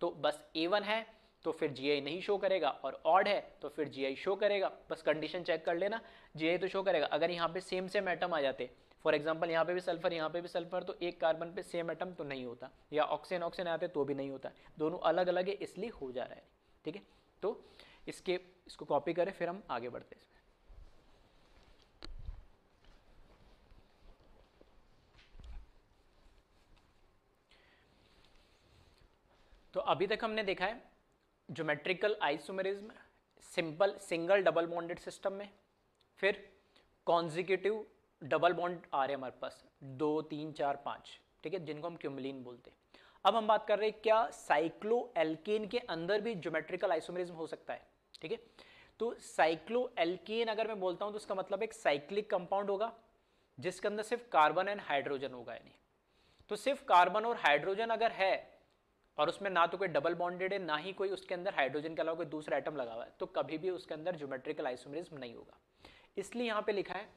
[SPEAKER 1] तो बस ए है तो फिर जी नहीं शो करेगा, और ऑड है तो फिर जी शो करेगा। बस कंडीशन चेक कर लेना जी तो शो करेगा। अगर यहाँ पे सेम सेम एटम आ जाते फॉर एग्ज़ाम्पल यहाँ पे भी सल्फ़र यहाँ पे भी सल्फ़र तो एक कार्बन पे सेम एटम तो नहीं होता। या ऑक्सीजन ऑक्सीजन आते तो भी नहीं होता। दोनों अलग अलग है, इसलिए हो जा रहा है। ठीक है? तो इसके, इसको कॉपी करें, फिर हम आगे बढ़ते हैं। तो अभी तक हमने देखा है geometrical isomerism simple single double bonded system में, फिर कॉन्जिक्यूटिव डबल बॉन्ड आ रहे हैं हमारे पास, दो, तीन, चार, पाँच, ठीक है, जिनको हम क्यूमलिन बोलते हैं। अब हम बात कर रहे हैं क्या साइक्लो एल्केन के अंदर भी ज्योमेट्रिकल आइसोमेरिज्म हो सकता है, ठीक है? तो साइक्लो एल्केन अगर मैं बोलता हूँ तो उसका मतलब एक साइक्लिक कंपाउंड होगा, जिसके अंदर सिर्फ़ कार्बन एंड हाइड्रोजन होगा यानी। तो सिर्फ़ कार्बन और हाइड्रोजन अगर है, और उसमें ना तो कोई डबल बॉन्डेड है, ना ही कोई उसके अंदर हाइड्रोजन के अलावा कोई दूसरा आइटम लगा हुआ है तो कभी भी उसके अंदर ज्योमेट्रिकल आइसोमेरिज्म नहीं होगा। इसलिए यहाँ पे लिखा है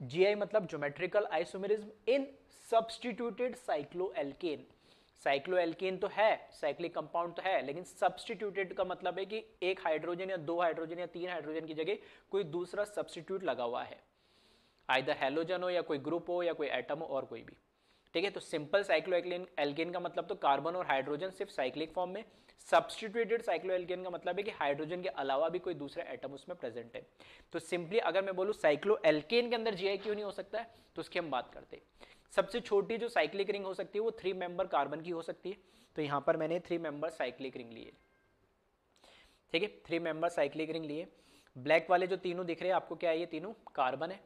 [SPEAKER 1] जीआई मतलब geometrical isomerism in substituted cycloalkane cycloalkane तो है साइक्लिक कंपाउंड तो है, लेकिन सब्सटीट्यूटेड का मतलब है कि एक हाइड्रोजन या दो हाइड्रोजन या तीन हाइड्रोजन की जगह कोई दूसरा सब्सटीट्यूट लगा हुआ है। आइधर हेलोजन हो या कोई ग्रुप हो या कोई एटम हो और कोई भी। ठीक है तो सिंपल साइक्लोएल्केन एल्केन का मतलब तो कार्बन और हाइड्रोजन सिर्फ़ साइक्लिक फॉर्म में सब्सटीट्यूटेड साइक्लोएल्केन का मतलब है कि हाइड्रोजन के अलावा भी कोई दूसरा एटम उसमें प्रेजेंट है। तो सिंपली अगर मैं बोलूँ साइक्लोएल्केन के अंदर जीआई क्यों नहीं हो सकता है तो उसकी हम बात करते हैं। सबसे छोटी जो साइक्लिक रिंग हो सकती है, वो थ्री मेंबर कार्बन की हो सकती है। तो यहाँ पर मैंने थ्री मेंबर साइक्लिक रिंग लिए ठीक है थ्री मेंबर साइक्लिक रिंग लिए ब्लैक वाले जो तीनों दिख रहे हैं, आपको क्या है, ये तीनों कार्बन है।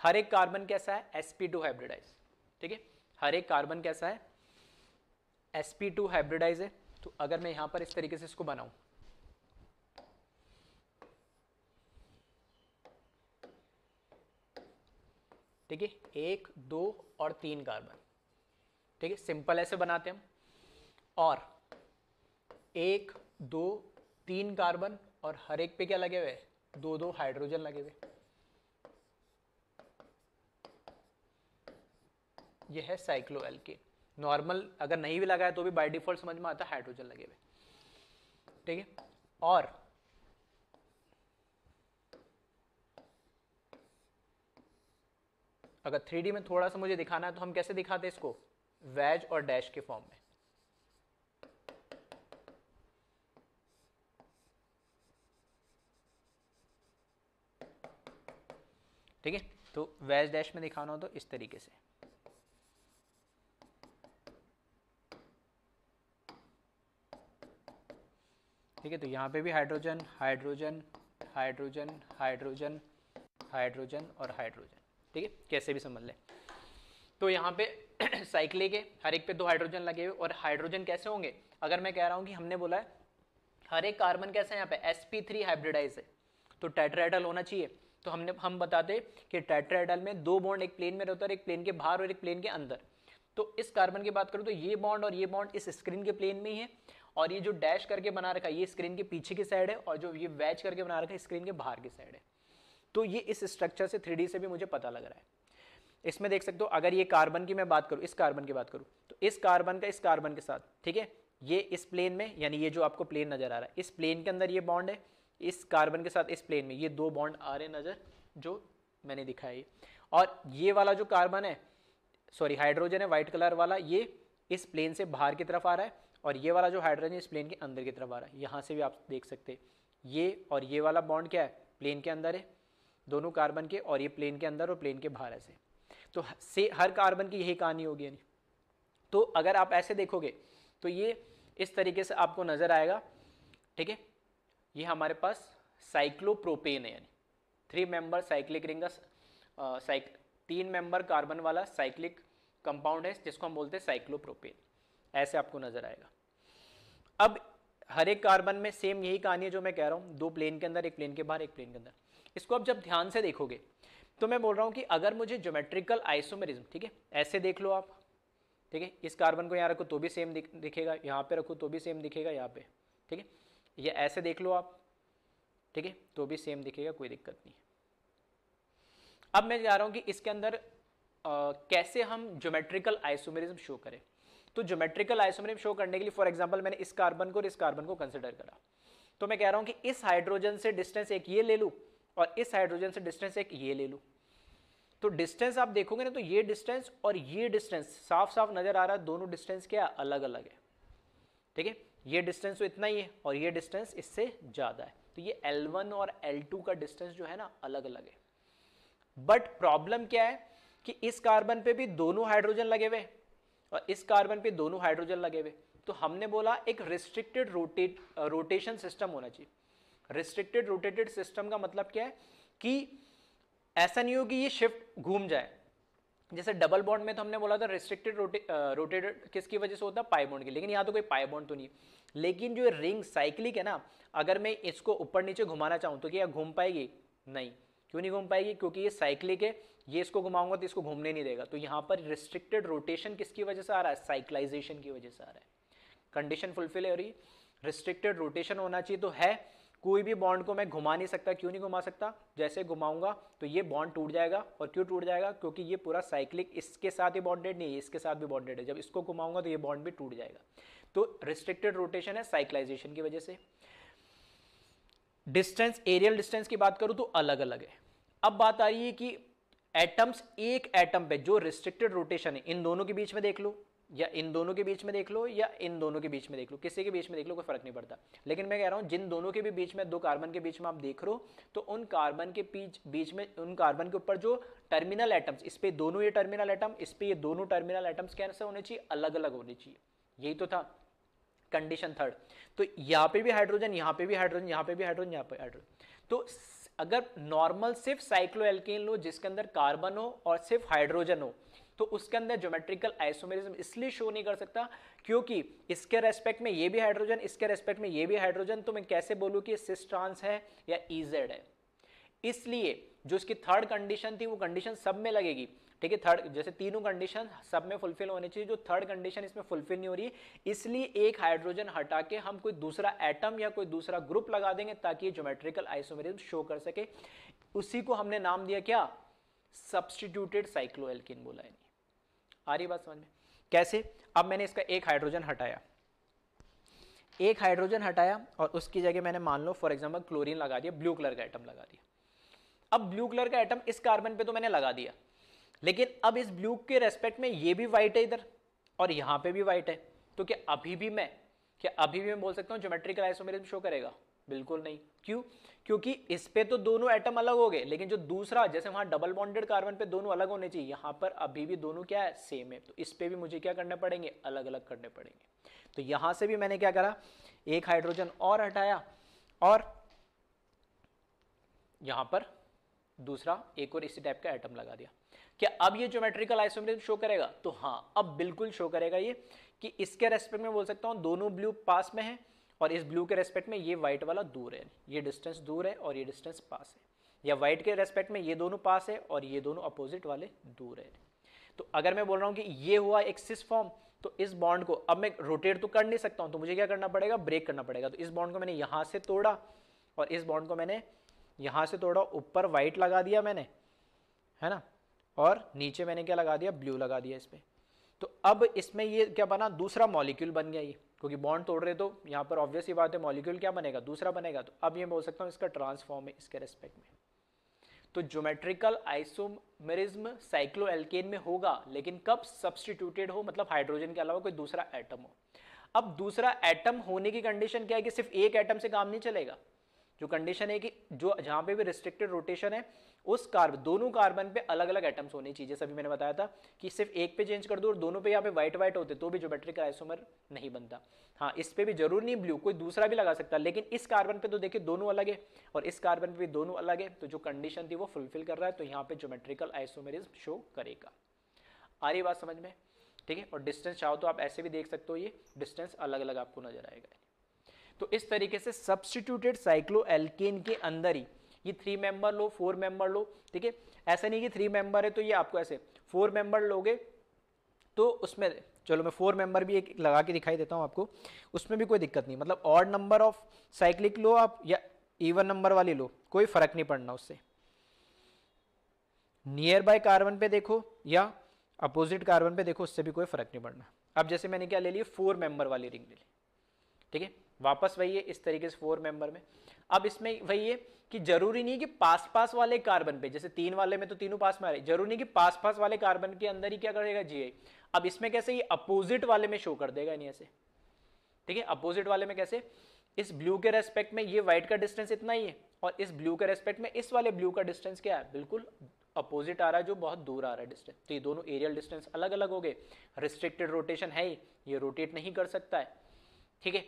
[SPEAKER 1] हर एक कार्बन कैसा है? Sp2 हाइब्रिडाइज ठीक है हर एक कार्बन कैसा है? Sp2 हाइब्रिडाइज है तो अगर मैं यहाँ पर इस तरीके से इसको बनाऊँ। ठीक है, एक, दो और तीन कार्बन ठीक है सिंपल ऐसे बनाते हम। और एक, दो, तीन कार्बन और हर एक पे क्या लगे हुए दो दो हाइड्रोजन लगे हुए ये है साइक्लो एल्किन नॉर्मल अगर नहीं भी लगाया तो भी बाय डिफ़ॉल्ट समझ में आता है हाइड्रोजन लगे हुए। ठीक है? और अगर थ्री में थोड़ा सा मुझे दिखाना है तो हम कैसे दिखाते इसको? वेज और डैश के फॉर्म में। ठीक है? तो वेज डैश में दिखाना हो तो इस तरीके से। ठीक है तो यहाँ पे भी hydrogen hydrogen hydrogen hydrogen hydrogen और हाइड्रोजन ठीक है, कैसे भी समझ लें। तो यहाँ पे साइकिले के, हर एक पे दो हाइड्रोजन लगे हुए, और हाइड्रोजन कैसे होंगे? अगर मैं कह रहा हूँ कि हमने बोला है, हर एक कार्बन कैसे है यहाँ पे? Sp3 हाइब्रिडाइज है तो टेट्राइडल होना चाहिए। तो हमने, हम बताते कि टेट्राइडल में दो बॉन्ड एक प्लेन में रहता है एक प्लेन के बाहर और एक प्लेन के अंदर। तो इस कार्बन की बात करूँ तो ये बॉन्ड और ये बॉन्ड इस स्क्रीन के प्लेन में ही है। और ये जो डैश करके बना रखा है, ये स्क्रीन के पीछे की साइड है और जो ये वैच करके बना रखा है स्क्रीन के बाहर की साइड है। तो ये इस स्ट्रक्चर से थ्री से भी मुझे पता लग रहा है। इसमें देख सकते हो, अगर ये कार्बन की मैं बात करूँ, इस कार्बन की बात करूँ तो इस कार्बन का, इस कार्बन के साथ, ठीक है? ये इस प्लेन में, यानी ये जो आपको प्लेन नज़र आ रहा है, इस प्लेन के अंदर ये बॉन्ड है, इस कार्बन के साथ इस प्लेन में, ये दो बॉन्ड आ रहे नज़र, जो मैंने दिखाया और ये वाला जो कार्बन है सॉरी हाइड्रोजन है व्हाइट कलर वाला, ये इस प्लेन से बाहर की तरफ़ आ रहा है और ये वाला जो हाइड्रोजन इस प्लेन के अंदर की तरफ़ आ रहा है। यहाँ से भी आप देख सकते ये और ये वाला बॉन्ड क्या है? प्लेन के अंदर है। दोनों कार्बन के और ये प्लेन के अंदर और प्लेन के बाहर ऐसे। तो से, हर कार्बन की यही कहानी होगी, यानी। तो अगर आप ऐसे देखोगे तो ये इस तरीके से आपको नज़र आएगा, ठीक है? ये हमारे पास साइक्लोप्रोपेन है, यानी। थ्री मेंबर साइक्लिक रिंग साइक तीन मेंबर कार्बन वाला साइक्लिक कंपाउंड है जिसको हम बोलते हैं साइक्लोप्रोपेन ऐसे आपको नज़र आएगा। अब हर एक कार्बन में सेम यही कहानी है जो मैं कह रहा हूँ। दो प्लेन के अंदर एक प्लेन के बाहर एक प्लेन के अंदर। इसको आप जब ध्यान से देखोगे तो मैं बोल रहा हूँ कि अगर मुझे ज्योमेट्रिकल आइसोमेरिज्म ठीक है ऐसे देख लो आप ठीक है इस कार्बन को यहाँ रखो तो भी सेम दिख, दिखेगा यहाँ पे रखो तो भी सेम दिखेगा यहाँ पे ठीक है या ऐसे देख लो आप ठीक है तो भी सेम दिखेगा कोई दिक्कत नहीं अब मैं जा रहा हूँ कि इसके अंदर आ, कैसे हम ज्योमेट्रिकल आइसोमेरिज्म शो करें। तो ज्योमेट्रिकल आइसोमेरिज्म शो करने के लिए फॉर एग्जांपल मैंने इस कार्बन को और इस कार्बन को कंसिडर करा। तो मैं कह रहा हूँ कि इस हाइड्रोजन से डिस्टेंस एक ये ले लूँ और इस हाइड्रोजन से डिस्टेंस एक ये ले लूँ। तो डिस्टेंस आप देखोगे ना तो ये डिस्टेंस और ये डिस्टेंस साफ़ साफ़ नज़र आ रहा है दोनों डिस्टेंस क्या अलग अलग है। ठीक है? ये डिस्टेंस तो इतना ही है और ये डिस्टेंस इससे ज़्यादा है। तो ये L1 और L2 का डिस्टेंस जो है ना अलग अलग है। बट प्रॉब्लम क्या है कि इस कार्बन पे भी दोनों हाइड्रोजन लगे हुए और इस कार्बन पे दोनों हाइड्रोजन लगे हुए तो हमने बोला एक रिस्ट्रिक्टेड रोटेट रोटेशन सिस्टम होना चाहिए। रिस्ट्रिक्टेड रोटेटेड सिस्टम का मतलब क्या है कि ऐसा नहीं हो कि ये शिफ्ट घूम जाए। जैसे डबल बॉन्ड में तो हमने बोला था रिस्ट्रिक्टेड रोटेटेड किसकी वजह से होता है? पाई बॉन्ड की। लेकिन यहाँ तो कोई पाई बॉन्ड तो नहीं लेकिन जो रिंग साइक्लिक है ना, अगर मैं इसको ऊपर नीचे घुमाना चाहूँ तो क्या घूम पाएगी? नहीं। क्यों नहीं घूम पाएगी? क्योंकि ये साइक्लिक है, ये इसको घुमाऊँगा तो इसको घूमने नहीं देगा। तो यहाँ पर रिस्ट्रिक्टेड रोटेशन किसकी वजह से आ रहा है? साइक्लाइजेशन की वजह से आ रहा है। कंडीशन फुलफिल है और ये रिस्ट्रिक्टेड रोटेशन होना चाहिए तो है। कोई भी बॉन्ड को मैं घुमा नहीं सकता, क्यों नहीं घुमा सकता? जैसे घुमाऊँगा तो ये बॉन्ड टूट जाएगा। और क्यों टूट जाएगा? क्योंकि ये पूरा साइक्लिक इसके साथ ही बॉन्डेड नहीं है, इसके साथ भी बॉन्डेड है। जब इसको घुमाऊँगा तो ये बॉन्ड भी टूट जाएगा। तो रिस्ट्रिक्टेड रोटेशन है साइक्लाइजेशन की वजह से। डिस्टेंस एरियल डिस्टेंस की बात करूँ तो अलग अलग है। अब बात आ रही है कि एटम्स, एक एटम पे जो रिस्ट्रिक्टेड रोटेशन है, इन दोनों के बीच में देख लो, या इन दोनों के बीच में देख लो, या इन दोनों के बीच में देख लो। किसी के बीच में देख लो, कोई फ़र्क नहीं पड़ता। लेकिन मैं कह रहा हूँ, जिन दोनों के भी बीच में, दो कार्बन के बीच में आप देख रहे हो तो उन कार्बन के बीच बीच में, उन कार्बन के ऊपर जो टर्मिनल एटम्स इस पे दोनों ये टर्मिनल एटम इस पे ये दोनों टर्मिनल एटम्स कैसे होने चाहिए? अलग अलग होने चाहिए। यही तो था कंडीशन थर्ड तो यहाँ पे भी हाइड्रोजन यहाँ पे भी हाइड्रोजन यहाँ पे भी हाइड्रोजन यहाँ पे हाइड्रोजन तो अगर नॉर्मल सिर्फ़ साइक्लोएल्केन लो, जिसके अंदर कार्बन हो और सिर्फ़ हाइड्रोजन हो तो उसके अंदर ज्योमेट्रिकल आइसोमेरिज्म इसलिए शो नहीं कर सकता, क्योंकि इसके रेस्पेक्ट में ये भी हाइड्रोजन इसके रेस्पेक्ट में ये भी हाइड्रोजन तो मैं कैसे बोलूँ कि सिस ट्रांस है या ईजेड है। इसलिए जो इसकी थर्ड कंडीशन थी, वो कंडीशन सब में लगेगी। ठीक है थर्ड जैसे तीनों कंडीशन सब में फुलफिल होनी चाहिए, जो थर्ड कंडीशन इसमें फुलफिल नहीं हो रही, इसलिए एक हाइड्रोजन हटा के हम कोई दूसरा एटम या कोई दूसरा ग्रुप लगा देंगे ताकि ज्योमेट्रिकल आइसोमेरिज्म शो कर सके। उसी को हमने नाम दिया क्या? सब्सटीट्यूटेड साइक्लोएल्किन बोला है आ रही बात समझ में? कैसे? अब मैंने इसका एक हाइड्रोजन हटाया। एक हाइड्रोजन हटाया और उसकी जगह मैंने मान लो फॉर एग्ज़ाम्पल क्लोरीन लगा दिया ब्लू कलर का एटम लगा दिया। अब ब्लू कलर का एटम इस कार्बन पे तो मैंने लगा दिया। लेकिन अब इस ब्लू के रेस्पेक्ट में ये भी व्हाइट है इधर, और यहाँ पे भी व्हाइट है। तो क्या अभी भी मैं, क्या अभी भी मैं बोल सकता हूँ ज्योमेट्रिकल आइसोमेरिज्म शो करेगा? बिल्कुल नहीं। क्यों? क्योंकि इस पे तो दोनों एटम अलग हो गए, लेकिन जो दूसरा, जैसे वहाँ डबल बॉन्डेड कार्बन पे दोनों अलग होने चाहिए, यहाँ पर अभी भी दोनों क्या है सेम है। तो इस पे भी मुझे क्या करने पड़ेंगे? अलग अलग करने पड़ेंगे। तो यहाँ से भी मैंने क्या करा, एक हाइड्रोजन और हटाया, और यहाँ पर दूसरा, एक और इसी टाइप का एटम लगा दिया। क्या अब ये ज्योमेट्रिकल आइसोमरिज्म शो करेगा? तो हाँ अब बिल्कुल शो करेगा ये कि इसके रेस्पेक्ट में बोल सकता हूँ, दोनों ब्लू पास में है और इस ब्लू के रेस्पेक्ट में ये व्हाइट वाला दूर है। ये डिस्टेंस दूर है और ये डिस्टेंस पास है। या व्हाइट के रेस्पेक्ट में ये दोनों पास है और ये दोनों अपोजिट वाले दूर है। तो अगर मैं बोल रहा हूँ कि ये हुआ एक सिस फॉर्म तो इस बॉन्ड को अब मैं रोटेट तो कर नहीं सकता हूँ तो मुझे क्या करना पड़ेगा? ब्रेक करना पड़ेगा। तो इस बॉन्ड को मैंने यहाँ से तोड़ा और इस बॉन्ड को मैंने यहाँ से तोड़ा, ऊपर व्हाइट लगा दिया मैंने, है ना? और नीचे मैंने क्या लगा दिया? ब्लू लगा दिया इस पर तो अब इसमें ये क्या बना? दूसरा मॉलिक्यूल बन गया ये। क्योंकि बॉन्ड तोड़ रहे तो यहाँ पर ऑब्वियस ही बात है मॉलिक्यूल क्या बनेगा? दूसरा बनेगा। तो अब ये बोल सकता हूँ इसका ट्रांसफॉर्म है, इसके रेस्पेक्ट में। तो ज्योमेट्रिकल आइसोमेरिज्म साइक्लो एल्केन में होगा, लेकिन कब सब्सटीट्यूटेड हो? मतलब हाइड्रोजन के अलावा कोई दूसरा एटम हो। अब दूसरा एटम होने की कंडीशन क्या है कि सिर्फ़ एक एटम से काम नहीं चलेगा? जो कंडीशन है कि जो जहाँ पे भी रिस्ट्रिक्टेड रोटेशन है उस कार्बन दोनों कार्बन पे अलग अलग एटम्स होने चाहिए। जैसे अभी मैंने बताया था कि सिर्फ़ एक पे चेंज कर दो और दोनों पे यहाँ पे व्हाइट व्हाइट होते तो भी ज्योमेट्रिक आइसोमर नहीं बनता। हाँ इस पे भी ज़रूर नहीं ब्लू कोई दूसरा भी लगा सकता, लेकिन इस कार्बन पे तो देखिए दोनों अलग है और इस कार्बन पे भी दोनों अलग है तो जो कंडीशन थी वो फुलफिल कर रहा है तो यहाँ पे ज्योमेट्रिकल आइसोमेरिज्म शो करेगा। आ रही बात समझ में? ठीक है? और डिस्टेंस चाहो तो आप ऐसे भी देख सकते हो, ये डिस्टेंस अलग अलग आपको नज़र आएगा। तो इस तरीके से सब्सटीट्यूटेड साइक्लो एल्केन के अंदर ही ये थ्री मेंबर लो फोर मेंबर लो, ठीक है? ऐसा नहीं कि थ्री मेंबर है तो ये आपको ऐसे फोर मेंबर लोगे तो उसमें चलो मैं फोर मेंबर भी एक लगा के दिखाई देता हूँ आपको, उसमें भी कोई दिक्कत नहीं मतलब ऑड नंबर ऑफ़ साइक्लिक लो आप या इवन नंबर वाली लो, कोई फ़र्क नहीं पड़ना उससे। नियर बाय कार्बन पे देखो या अपोजिट कार्बन पे देखो, उससे भी कोई फ़र्क नहीं पड़ना। अब जैसे मैंने क्या ले लिया? फोर मेंबर वाली रिंग ले ली, ठीक है? वापस वही है इस तरीके से फोर मेंबर में। अब इसमें वही है कि ज़रूरी नहीं कि पास पास वाले कार्बन पे, जैसे तीन वाले में तो तीनों पास में आ रहे ज़रूरी नहीं कि पास पास वाले कार्बन के अंदर ही क्या करेगा? जी आई अब इसमें कैसे ये अपोजिट वाले में शो कर देगा नहीं ऐसे? ठीक है अपोजिट वाले में कैसे? इस ब्लू के रेस्पेक्ट में ये व्हाइट का डिस्टेंस इतना ही है और इस ब्लू के रेस्पेक्ट में इस वाले ब्लू का डिस्टेंस क्या है? बिल्कुल अपोजिट आ रहा है, जो बहुत दूर आ रहा है डिस्टेंस तो ये दोनों एरियल डिस्टेंस अलग अलग हो गए। रिस्ट्रिक्टेड रोटेशन है ये रोटेट नहीं कर सकता है। ठीक है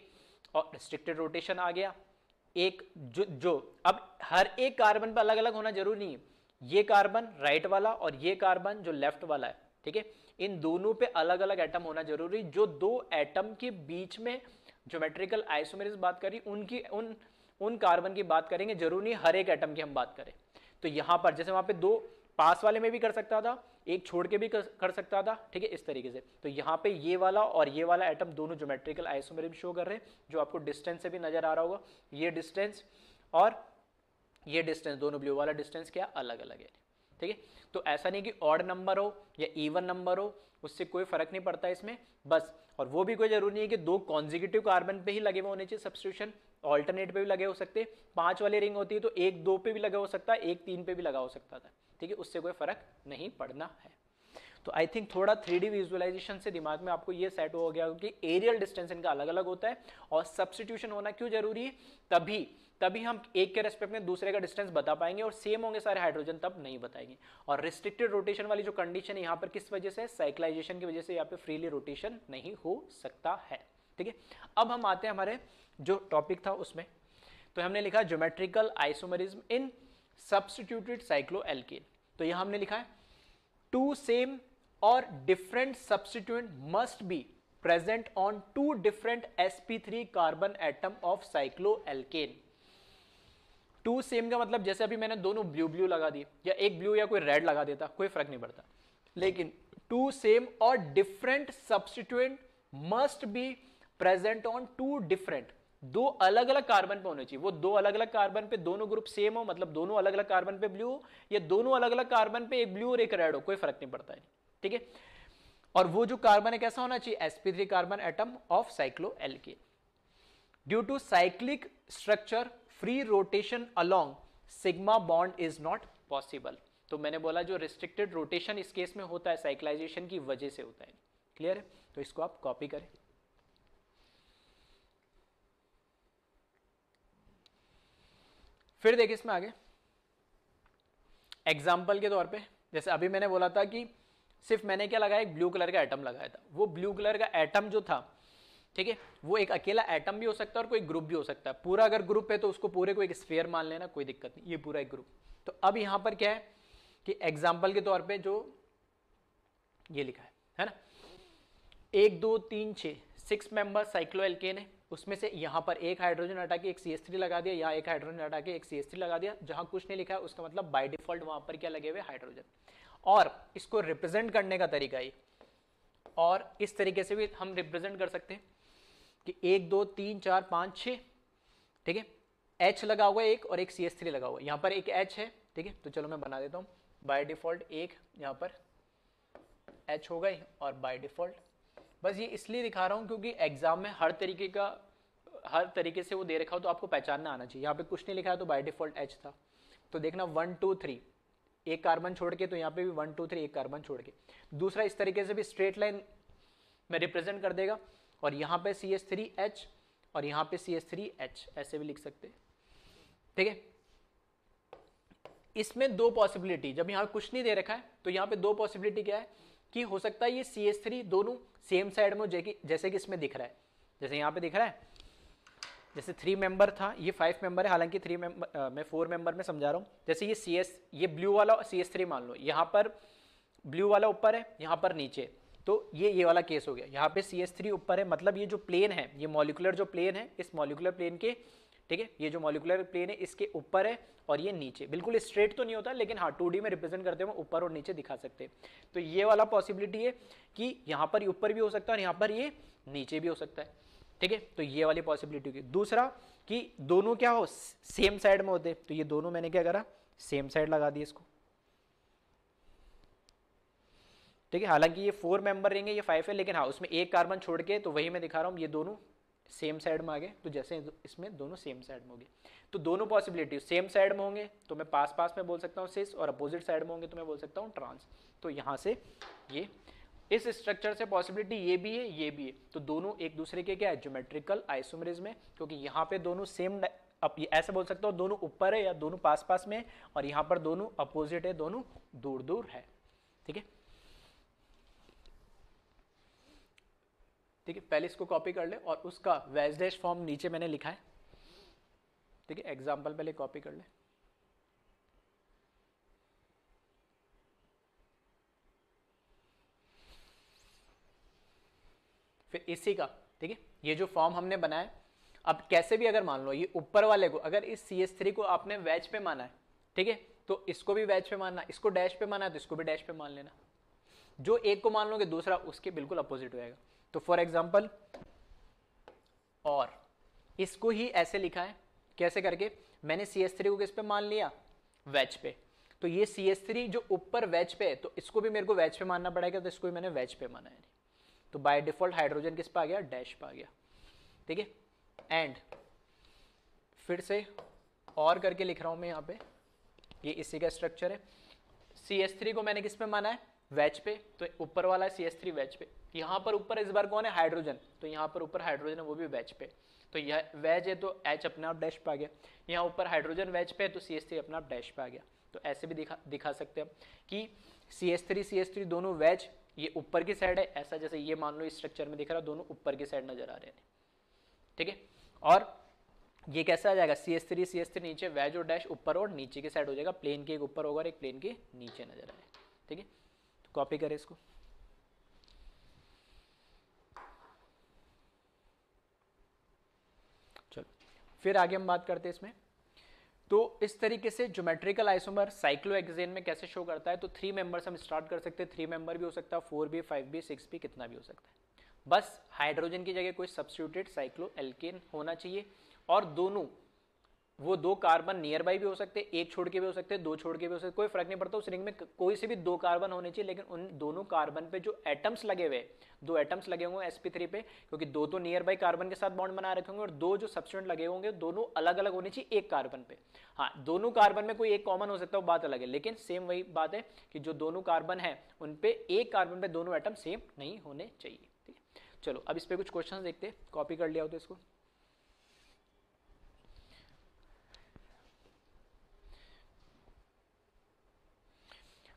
[SPEAKER 1] और रिस्ट्रिक्टेड रोटेशन आ गया। एक जो जो, अब हर एक कार्बन पर अलग अलग होना ज़रूरी नहीं है। ये कार्बन राइट वाला और ये कार्बन जो लेफ़्ट वाला है, ठीक है? इन दोनों पे अलग अलग एटम होना ज़रूरी। जो दो एटम के बीच में ज्योमेट्रिकल आइसोमेरिज्म बात करी, उनकी, उन उन कार्बन की बात करेंगे। ज़रूरी नहीं हर एक एटम की हम बात करें। तो यहाँ पर, जैसे वहाँ पे दो पास वाले में भी कर सकता था एक छोड़ के भी कर सकता था, ठीक है, इस तरीके से। तो यहाँ पे ये वाला और ये वाला एटम दोनों ज्योमेट्रिकल आइसोमेरिम शो कर रहे हैं, जो आपको डिस्टेंस से भी नज़र आ रहा होगा। ये डिस्टेंस और ये डिस्टेंस दोनों ब्लू वाला डिस्टेंस क्या? अलग अलग है। ठीक है? तो ऐसा नहीं कि ऑड नंबर हो या इवन नंबर हो, उससे कोई फ़र्क नहीं पड़ता इसमें, बस। और वो भी कोई ज़रूरी नहीं है कि दो कॉन्जिक्यूटिव कार्बन पे ही लगे हुए होने चाहिए सब्सटीट्यूशन ऑल्टरनेट पे भी लगे हो सकते, पाँच वाली रिंग होती है तो एक दो पे भी लगा हो सकता है एक तीन पे भी लगा हो सकता था। ठीक है? उससे कोई फ़र्क नहीं पड़ना है। तो आई थिंक थोड़ा थ्री डी विजुअलाइजेशन से दिमाग में आपको ये सेट हो गया कि एरियल डिस्टेंस इनका अलग अलग होता है और सब्सटीट्यूशन होना क्यों ज़रूरी है? तभी तभी हम एक के रेस्पेक्ट में दूसरे का डिस्टेंस बता पाएँगे और सेम होंगे सारे हाइड्रोजन तब नहीं बताएँगे। और रिस्ट्रिक्टेड रोटेशन वाली जो कंडीशन है यहाँ पर किस वजह से साइक्लाइजेशन की वजह से यहाँ पे फ्रीली रोटेशन नहीं हो सकता है। ठीक है? अब हम आते हैं हमारे जो टॉपिक था उसमें। तो हमने लिखा geometrical isomerism in substituted cycloalkane तो यहाँ हमने लिखा है टू सेम और different substituent must be present on two different sp3 carbon atom of cycloalkane two same का मतलब जैसे अभी मैंने दोनों ब्लू ब्लू लगा दिए, या एक ब्लू या कोई रेड लगा देता, कोई फ़र्क नहीं पड़ता। लेकिन टू सेम और different substituent must be present on two different दो अलग अलग कार्बन पे होने चाहिए। वो दो अलग अलग कार्बन पे दोनों ग्रुप सेम हो मतलब दोनों अलग अलग कार्बन पे ब्लू हो, या दोनों अलग अलग कार्बन पे एक ब्लू और एक रेड हो, कोई फ़र्क नहीं पड़ता है। ठीक है? और वो जो कार्बन है, कैसा होना चाहिए? Sp3 carbon atom of cycloalkane due to cyclic structure free rotation along sigma bond is not possible तो मैंने बोला जो रिस्ट्रिक्टेड रोटेशन इस केस में होता है साइक्लाइजेशन की वजह से होता है। क्लियर है? तो इसको आप कॉपी करें। फिर देखिए इसमें आगे। एग्ज़ाम्पल के तौर पे, जैसे अभी मैंने बोला था कि सिर्फ़ मैंने क्या लगाया, एक ब्लू कलर का एटम लगाया था। वो ब्लू कलर का एटम जो था, ठीक है, वो एक अकेला एटम भी हो सकता है और कोई ग्रुप भी हो सकता है। पूरा अगर ग्रुप है तो उसको पूरे को एक स्फेयर मान लेना, कोई दिक्कत नहीं, ये पूरा एक ग्रुप तो अब यहाँ पर क्या है कि एग्ज़ाम्पल के तौर पर जो ये लिखा है है ना? एक, दो, तीन छः सिक्स मेंबर साइक्लो एल्केन है। उसमें से यहाँ पर एक हाइड्रोजन हटा के एक सी एस थ्री लगा दिया यहाँ एक हाइड्रोजन हटा के एक सी एस थ्री लगा दिया, जहाँ कुछ नहीं लिखा है, उसका मतलब बाय डिफ़ॉल्ट वहाँ पर क्या लगे हुए हाइड्रोजन और इसको रिप्रेजेंट करने का तरीका ही और इस तरीके से भी हम रिप्रेजेंट कर सकते हैं कि एक, दो, तीन, चार, पाँच, छः, ठीक है? एच लगा हुआ है एक और एक सी एस थ्री लगा हुआ है। यहाँ पर एक एच है, ठीक है? तो चलो मैं बना देता हूँ। बाय डिफ़ॉल्ट एक यहाँ पर एच हो गई और बाय डिफ़ॉल्ट बस ये इसलिए दिखा रहा हूँ क्योंकि एग्ज़ाम में हर तरीके का, हर तरीके से वो दे रखा हो तो आपको पहचानना आना चाहिए। यहाँ पे कुछ नहीं लिखा है तो बाय डिफ़ॉल्ट एच था। तो देखना वन टू थ्री एक कार्बन छोड़ के तो यहाँ पे भी वन टू थ्री एक कार्बन छोड़ के। दूसरा इस तरीके से भी स्ट्रेट लाइन में रिप्रेजेंट कर देगा। और यहाँ पे सी एस थ्री एच और यहाँ पे सी एस थ्री एच ऐसे भी लिख सकते हैं। ठीक है? इसमें दो पॉसिबिलिटी जब यहाँ कुछ नहीं दे रखा है तो यहाँ पे दो पॉसिबिलिटी क्या है? कि हो सकता है ये सी एस थ्री दोनों सेम साइड में जैसे कि इसमें दिख रहा है। जैसे यहाँ पे दिख रहा है जैसे थ्री मेंबर था, ये फाइव मेंबर है, हालाँकि थ्री मेंबर मैं फोर मेंबर में समझा रहा हूँ। जैसे ये सी एस ये ब्लू वाला सी एस थ्री मान लो, यहाँ पर ब्लू वाला ऊपर है, यहाँ पर नीचे। तो ये ये वाला केस हो गया। यहाँ पे सी एस थ्री ऊपर है मतलब ये जो प्लेन है, ये मॉलिकुलर जो प्लेन है, इस मॉलिकुलर प्लेन के, ठीक है, ये जो मॉलिकुलर प्लेन है, इसके ऊपर है और ये नीचे। बिल्कुल स्ट्रेट तो नहीं होता, लेकिन हाँ टू में रिप्रेजेंट करते हुए ऊपर और नीचे दिखा सकते हैं। तो ये वाला पॉसिबिलिटी है कि यहाँ पर ऊपर भी हो सकता है और यहाँ पर ये नीचे भी हो सकता है। ठीक है? तो ये वाली पॉसिबिलिटी होगी। दूसरा कि दोनों क्या हो? सेम साइड में होते। तो ये दोनों मैंने क्या करा? सेम साइड लगा दी इसको। ठीक है? हालाँकि ये फोर मेंबर रहेंगे, ये फाइव है, लेकिन हाँ उसमें एक कार्बन छोड़ के तो वही मैं दिखा रहा हूँ, ये दोनों सेम साइड में आ गए। तो जैसे इसमें दोनों सेम साइड में होंगे। तो दोनों पॉसिबिलिटी सेम साइड में होंगे तो मैं पास पास में बोल सकता हूँ सिस और अपोजिट साइड में होंगे तो मैं बोल सकता हूँ ट्रांस तो यहाँ से ये इस स्ट्रक्चर से पॉसिबिलिटी ये भी है, ये भी है। तो दोनों एक दूसरे के क्या है? ज्योमेट्रिकल आइसोमरिज में, क्योंकि यहाँ पे दोनों सेम अब ये ऐसे बोल सकते हूँ, दोनों ऊपर है या दोनों पास पास में और यहाँ पर दोनों अपोजिट है, दोनों दूर दूर है। ठीक है? ठीक है, पहले इसको कॉपी कर ले और उसका वेज डैश फॉर्म नीचे मैंने लिखा है। ठीक है एग्ज़ाम्पल पहले कॉपी कर ले। फिर इसी का, ठीक है? ये जो फॉर्म हमने बनाया, अब कैसे भी अगर मान लो, ये ऊपर वाले को, अगर इस सी एस थ्री को आपने वेज पे माना है, ठीक है? तो इसको भी वैच पे मानना, इसको डैश पे माना है तो इसको भी डैश पे मान लेना। जो एक को मान लोगे, दूसरा उसके बिल्कुल अपोजिट हो जाएगा तो फॉर एग्ज़ाम्पल और, इसको ही ऐसे लिखा है, कैसे करके? मैंने सी एस थ्री को किस पे मान लिया? वैच पे। तो ये सी एस थ्री जो ऊपर वैच पे है तो इसको भी मेरे को वैच पे मानना पड़ेगा तो इसको भी मैंने वैच पे माना है। तो बाय डिफ़ॉल्ट हाइड्रोजन किस पे आ गया? डैश पे आ गया। ठीक है? एंड फिर से और करके लिख रहा हूँ मैं यहाँ पे। ये इसी का स्ट्रक्चर है। सी एस थ्री को मैंने किस पे माना है? वेज पे। तो ऊपर वाला है सी एस थ्री वेज पे। यहाँ पर ऊपर इस बार कौन है? हाइड्रोजन तो यहाँ पर ऊपर हाइड्रोजन है, वो भी वेज पे। तो यह वेज है तो एच अपने आप डैश पे आ गया। यहाँ ऊपर हाइड्रोजन वेज पे है तो सी एस थ्री अपने आप डैश पे आ गया। तो ऐसे भी दिखा दिखा सकते हैं कि C S three C S three दोनों वेज ये ऊपर की साइड है, ऐसा जैसे ये मान लो इस स्ट्रक्चर में दिख रहा है, दोनों ऊपर की साइड नज़र आ रहे हैं। ठीक है? और ये कैसा आ जाएगा? C S three C S three नीचे वेज और डैश ऊपर और नीचे की साइड हो जाएगा। प्लेन के एक ऊपर होगा और एक प्लेन के नीचे नज़र आए ठीक है? तो कॉपी करें इसको। चलो, फिर आगे हम बात करते हैं इसमें। तो इस तरीके से ज्योमेट्रिकल आइसोमर साइक्लोएक्सेन में कैसे शो करता है? तो थ्री मेंबर्स हम स्टार्ट कर सकते हैं। थ्री मेंबर भी हो सकता है फोर भी फाइव भी सिक्स भी, कितना भी हो सकता है। बस हाइड्रोजन की जगह कोई सब्सिट्यूटेड साइक्लो एल्केन होना चाहिए। और दोनों वो दो कार्बन नियर बाई भी हो सकते हैं, एक छोड़ के भी हो सकते हैं, दो छोड़ के भी हो सकते कोई फ़र्क नहीं पड़ता उस रिंग में कोई से भी दो कार्बन होने चाहिए, लेकिन उन दोनों कार्बन पे जो एटम्स लगे हुए दो एटम्स लगे होंगे sp3 पे, क्योंकि दो तो नियर बाई कार्बन के साथ बॉन्ड बना रखे होंगे और दो जो सब्सटेंट लगे होंगे, दोनों अलग अलग होने चाहिए एक कार्बन पे। हाँ दोनों कार्बन में कोई एक कॉमन हो सकता है, वो बात अलग है, लेकिन सेम वही बात है कि जो दोनों कार्बन है, उन पे एक कार्बन पे दोनों एटम सेम नहीं होने चाहिए, ठीक है? चलो, अब इस पर कुछ क्वेश्चन देखते कॉपी कर लिया हो तो इसको।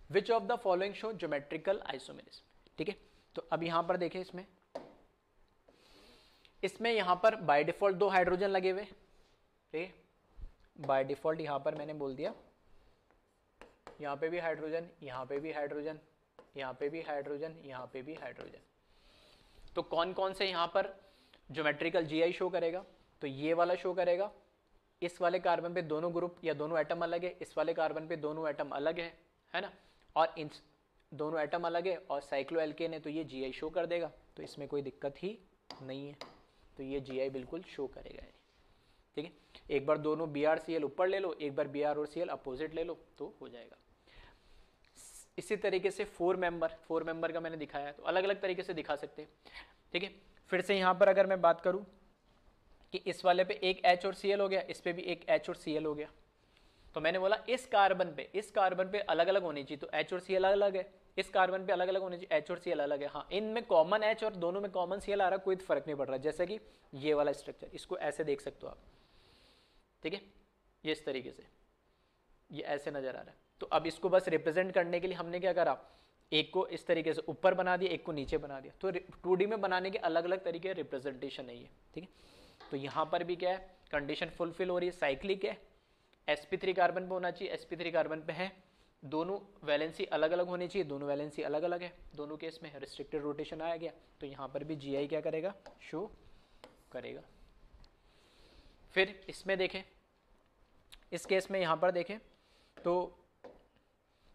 [SPEAKER 1] Which of the following show geometrical isomerism ठीक है? तो अब यहाँ पर देखें इसमें। इसमें यहाँ पर बाय डिफ़ॉल्ट दो हाइड्रोजन लगे हुए। ठीक है? बाय डिफ़ॉल्ट यहाँ पर मैंने बोल दिया। यहाँ पे भी हाइड्रोजन यहाँ पे भी हाइड्रोजन यहाँ पे भी हाइड्रोजन यहाँ पे भी हाइड्रोजन तो कौन कौन से यहाँ पर ज्योमेट्रिकल जीआई शो करेगा? तो ये वाला शो करेगा। इस वाले कार्बन पे दोनों ग्रुप या दोनों एटम अलग है। इस वाले कार्बन पे दोनों एटम अलग है। है ना? और इन दोनों एटम अलग है और साइक्लो एल्केन है तो ये जीआई शो कर देगा। तो इसमें कोई दिक्कत ही नहीं है। तो ये जीआई बिल्कुल शो करेगा ठीक है? एक बार दोनों बी आर सी एल ऊपर ले लो, एक बार बी आर और सी एल अपोजिट ले लो तो हो जाएगा। इसी तरीके से फोर मेंबर फोर मेंबर का मैंने दिखाया तो अलग अलग तरीके से दिखा सकते हैं। ठीक है? फिर से यहाँ पर अगर मैं बात करूँ कि इस वाले पे एक एच और सी एल हो गया, इस पे भी एक एच और सी एल हो गया। तो मैंने बोला, इस कार्बन पे, इस कार्बन पे अलग अलग होनी चाहिए तो एच और सी अलग अलग है। इस कार्बन पे अलग अलग होनी चाहिए एच और सी अलग है। हाँ इनमें कॉमन एच और दोनों में कॉमन सी आ रहा कोई फ़र्क नहीं पड़ रहा, जैसे कि ये वाला स्ट्रक्चर इसको ऐसे देख सकते हो आप। ठीक है? ये इस तरीके से। ये ऐसे नज़र आ रहा है। तो अब इसको बस रिप्रेजेंट करने के लिए हमने क्या करा? एक को इस तरीके से ऊपर बना दिया, एक को नीचे बना दिया। तो टू में बनाने के अलग अलग तरीके रिप्रेजेंटेशन है। ठीक है? तो यहाँ पर भी क्या है? कंडीशन फुलफिल हो रही है साइक्लिक है। Sp3 कार्बन पे होना चाहिए sp3 कार्बन पे है। दोनों वैलेंसी अलग अलग होनी चाहिए, दोनों वैलेंसी अलग अलग है। दोनों केस में रिस्ट्रिक्टेड रोटेशन आया गया तो यहाँ पर भी जी क्या करेगा? शो करेगा। फिर इसमें देखें, इस केस में यहाँ पर देखें तो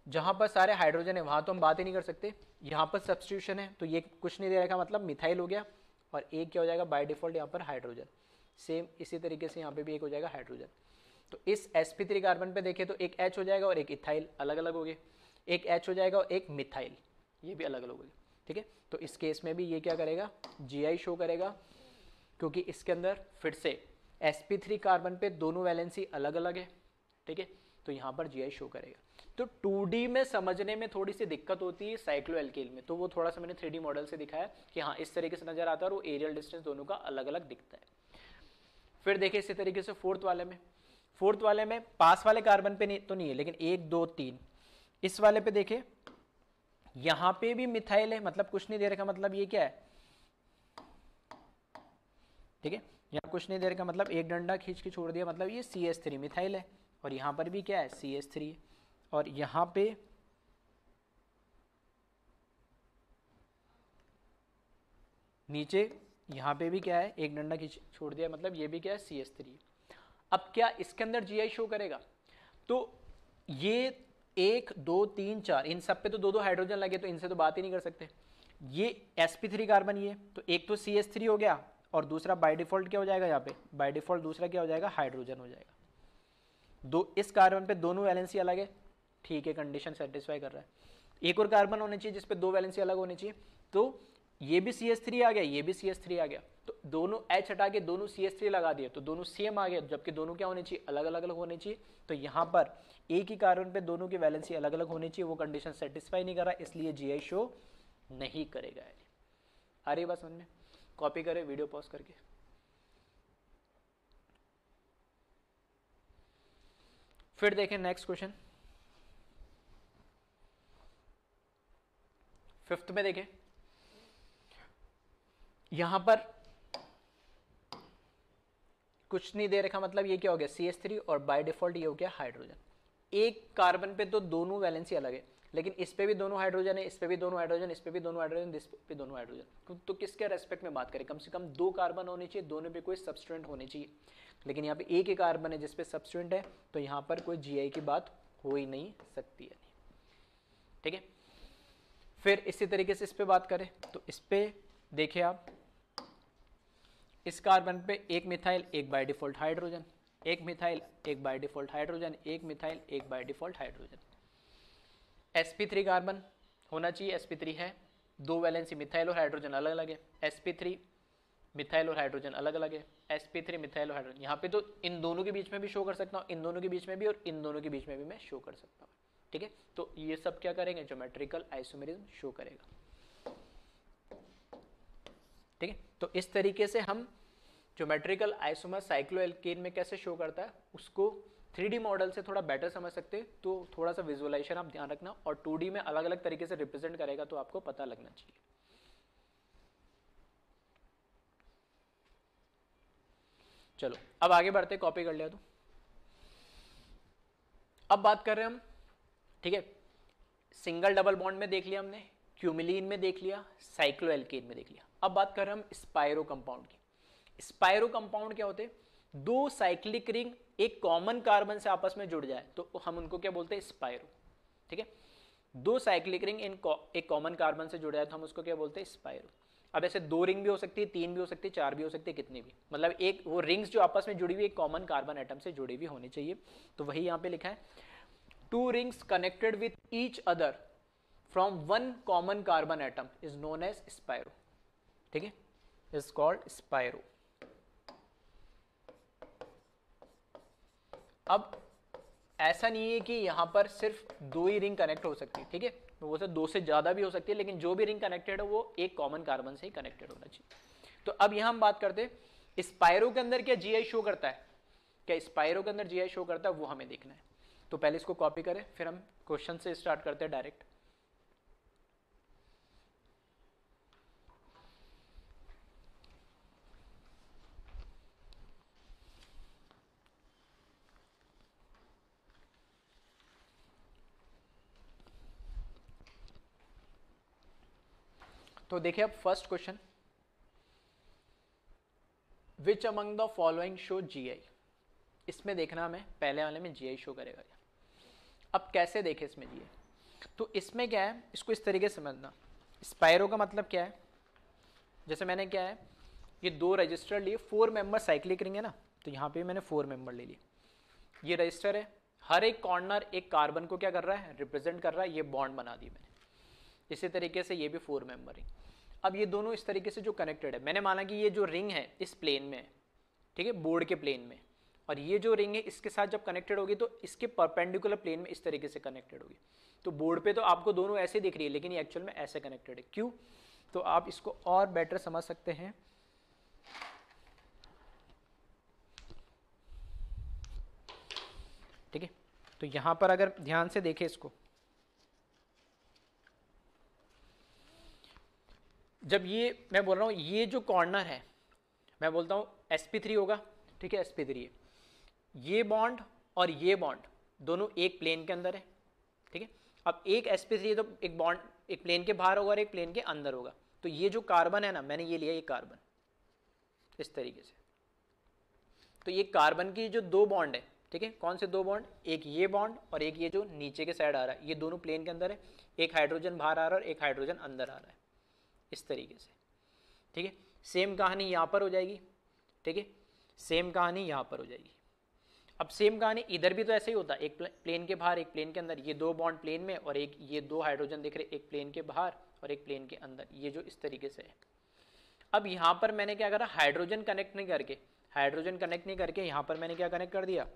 [SPEAKER 1] जहाँ पर सारे हाइड्रोजन है, वहाँ तो हम बात ही नहीं कर सकते। यहाँ पर सब्सटीट्यूशन है तो ये कुछ नहीं दे रखा मतलब मिथाइल हो गया, और एक क्या हो जाएगा? बाय डिफ़ॉल्ट यहाँ पर हाइड्रोजन सेम इसी तरीके से यहाँ पे भी एक हो जाएगा हाइड्रोजन तो इस sp3 कार्बन पे देखें तो एक H हो जाएगा और एक इथाइल अलग अलग हो एक H हो जाएगा और एक मिथाइल ये भी अलग अलग हो ठीक है? तो इस केस में भी ये क्या करेगा? GI शो करेगा, क्योंकि इसके अंदर फिर से sp3 कार्बन पे दोनों वैलेंसी अलग अलग है, ठीक है? तो यहाँ पर GI शो करेगा। तो 2D में समझने में थोड़ी सी दिक्कत होती है साइक्लो एल्केल में। तो वो थोड़ा सा मैंने थ्री मॉडल से दिखाया कि हाँ इस तरीके से नज़र आता है और वो एरियल डिस्टेंस दोनों का अलग अलग दिखता है। फिर देखिए इसी तरीके से फोर्थ वाले में। फोर्थ वाले में, पास वाले कार्बन पे नहीं तो नहीं है, लेकिन एक, दो, तीन। इस वाले पे देखे यहाँ पे भी मिथाइल है मतलब कुछ नहीं दे रखा मतलब ये क्या है? ठीक है? यहाँ कुछ नहीं दे रखा मतलब एक डंडा खींच के छोड़ दिया मतलब ये सी एस थ्री मिथाइल है, और यहाँ पर भी क्या है? सी एस थ्री और यहाँ पे नीचे, यहाँ पे भी क्या है? एक डंडा खींच, छोड़ दिया मतलब ये भी क्या है? सी एस थ्री अब क्या इसके अंदर जीआई शो करेगा? तो ये एक, दो, तीन, चार, इन सब पे तो दो दो हाइड्रोजन लगे तो इनसे तो बात ही नहीं कर सकते। ये sp3 कार्बन ये तो एक तो cs3 हो गया, और दूसरा बाय डिफ़ॉल्ट क्या हो जाएगा यहाँ पे? बाय डिफ़ॉल्ट दूसरा क्या हो जाएगा? हाइड्रोजन हो जाएगा। दो, इस कार्बन पे दोनों वैलेंसी अलग है। ठीक है कंडीशन सेटिस्फाई कर रहा है। एक और कार्बन होने चाहिए जिसपे दो वैलेंसी अलग होनी चाहिए। तो ये भी सी आ गया, ये भी सी आ गया। दोनों एच हटा के दोनों सी एस थ्री लगा दिए तो दोनों सेम आ गया जबकि दोनों क्या होने चाहिए? अलग अलग अलग होने चाहिए। तो यहाँ पर एक ही कार्बन पे दोनों की वैलेंसी अलग अलग होनी चाहिए, वो कंडीशन सेटिस्फाई नहीं कर रहा, इसलिए GI शो नहीं करेगा। आ रही बात समझ कॉपी करें वीडियो पॉज करके। फिर देखें नेक्स्ट क्वेश्चन फिफ्थ में देखें। यहाँ पर कुछ नहीं दे रखा मतलब ये क्या हो गया? सी एस थ्री और बाय डिफ़ॉल्ट ये हो गया हाइड्रोजन एक कार्बन पे तो दोनों वैलेंसी अलग है, लेकिन इस पे भी दोनों हाइड्रोजन है, इस पे भी दोनों हाइड्रोजन इस पे भी दोनों हाइड्रोजन इस पे दोनों हाइड्रोजन तो किसके रेस्पेक्ट में बात करें? कम से कम दो कार्बन होने चाहिए, दोनों पे कोई सब्सटेंट होने चाहिए. लेकिन यहाँ पे एक ही कार्बन है जिसपे सब्सटेंट है तो यहाँ पर कोई GI की बात हो ही नहीं सकती है. ठीक है? फिर इसी तरीके से इस पे बात करें तो इस पे देखिए आप इस कार्बन पे एक मिथाइल एक बाय डिफ़ॉल्ट हाइड्रोजन एक मिथाइल एक बाय डिफ़ॉल्ट हाइड्रोजन एक मिथाइल एक by default hydrogen sp3 carbon होना चाहिए sp3 है। दो वैलेंसी मिथाइल और हाइड्रोजन अलग अलग है sp3 मिथाइल और हाइड्रोजन अलग अलग है sp3 मिथाइल और हाइड्रोजन यहाँ पे तो इन दोनों के बीच में भी शो कर सकता हूँ, इन दोनों के बीच में भी और इन दोनों के बीच में भी मैं शो कर सकता हूँ। ठीक है? तो ये सब क्या करेंगे? जोमेट्रिकल आइसोमेरिज्म शो करेगा। ठीक है? तो इस तरीके से हम ज्योमेट्रिकल आइसोमर साइक्लोएल्केन में कैसे शो करता है, उसको थ्री मॉडल से थोड़ा बेटर समझ सकते हैं। तो थोड़ा सा विजुअलाइजेशन आप ध्यान रखना और टू में अलग अलग तरीके से रिप्रेजेंट करेगा तो आपको पता लगना चाहिए। चलो, अब आगे बढ़ते कॉपी कर लिया तो। अब बात कर रहे हैं हम, ठीक है? सिंगल डबल बॉन्ड में देख लिया हमने क्यूमिलीन में देख लिया साइक्लोएल्केन में देख लिया। अब बात कर रहे हम स्पायरो कंपाउंड की। स्पायरो कंपाउंड क्या होते दो साइक्लिक रिंग एक कॉमन कार्बन से आपस में जुड़ जाए तो हम उनको क्या बोलते हैं? स्पायरो। ठीक है? दो साइक्लिक रिंग इन एक कॉमन कार्बन से जुड़ जाए तो हम उसको क्या बोलते हैं? स्पायरो। अब ऐसे दो रिंग भी हो सकती है, तीन भी हो सकती है, चार भी हो सकती है, कितनी भी। मतलब एक, वो रिंग्स जो आपस में जुड़ी हुई, एक कॉमन कार्बन एटम से जुड़ी हुई होनी चाहिए। तो वही यहाँ पे लिखा है। Two rings connected with each other from one common carbon atom is known as spiro ठीक है? इज़ कॉल्ड स्पायरो अब ऐसा नहीं है कि यहाँ पर सिर्फ़ दो ही रिंग कनेक्ट हो सकती है ठीक है? वो से दो से ज़्यादा भी हो सकती है, लेकिन जो भी रिंग कनेक्टेड है, वो एक कॉमन कार्बन से ही कनेक्टेड होना चाहिए। तो अब यहाँ हम बात करते हैं स्पायरो के अंदर क्या जीआई शो करता है? क्या स्पायरो के अंदर जीआई शो करता है, वो हमें देखना है। तो पहले इसको कॉपी करें, फिर हम क्वेश्चन से स्टार्ट करते हैं डायरेक्ट तो देखिए अब first question which among the following show GI इसमें देखना हमें, पहले वाले में जीआई शो करेगा। अब कैसे देखें इसमें जीआई तो इसमें क्या है, इसको इस तरीके से समझना। स्पायरो का मतलब क्या है? जैसे मैंने क्या है, ये दो रजिस्टर लिए फोर मेंबर साइक्लिक रिंग है ना तो यहाँ पे मैंने फोर मेंबर ले लिए। ये रजिस्टर है, हर एक कॉर्नर एक कार्बन को क्या कर रहा है रिप्रेजेंट कर रहा है, ये बॉन्ड बना दी मैंने। इसी तरीके से ये भी फोर मेंबर रिंग अब ये दोनों इस तरीके से जो कनेक्टेड है, मैंने माना कि ये जो रिंग है इस प्लेन में, ठीक है बोर्ड के प्लेन में, और ये जो रिंग है इसके साथ जब कनेक्टेड होगी तो इसके परपेंडिकुलर प्लेन में इस तरीके से कनेक्टेड होगी। तो बोर्ड पे तो आपको दोनों ऐसे दिख रही है, लेकिन ये एक्चुअल में ऐसे कनेक्टेड है। क्यों? तो आप इसको और बेटर समझ सकते हैं। ठीक है? तो यहाँ पर अगर ध्यान से देखें इसको जब ये, मैं बोल रहा हूँ, ये जो कॉर्नर है, मैं बोलता हूँ एस sp3 होगा, ठीक है sp3 थ्री ये बॉन्ड और ये बॉन्ड दोनों एक प्लेन के अंदर है, ठीक है। अब एक sp3 थ्री तो एक बॉन्ड एक प्लेन के बाहर होगा और एक प्लेन के अंदर होगा। तो ये जो कार्बन है ना, मैंने ये लिया, ये कार्बन इस तरीके से। तो ये कार्बन की जो दो बॉन्ड है, ठीक है, कौन से दो बॉन्ड एक ये बॉन्ड और एक ये जो नीचे के साइड आ रहा है, ये दोनों प्लेन के अंदर है। एक हाइड्रोजन बाहर आ रहा है और एक हाइड्रोजन अंदर आ रहा है। इस तरीके से। ठीक है? सेम कहानी यहाँ पर हो जाएगी। ठीक है? सेम कहानी यहाँ पर हो जाएगी। अब सेम कहानी इधर भी तो ऐसे ही होता है। एक प्लेन के बाहर, एक प्लेन के अंदर। ये दो बॉन्ड प्लेन में और एक, ये दो हाइड्रोजन दिख रहे एक प्लेन के बाहर और एक प्लेन के अंदर। ये जो इस तरीके से है। अब यहाँ पर मैंने क्या करा? हाइड्रोजन कनेक्ट नहीं करके। हाइड्रोजन कनेक्ट नहीं करके यहाँ पर मैंने क्या कनेक्ट कर दिया?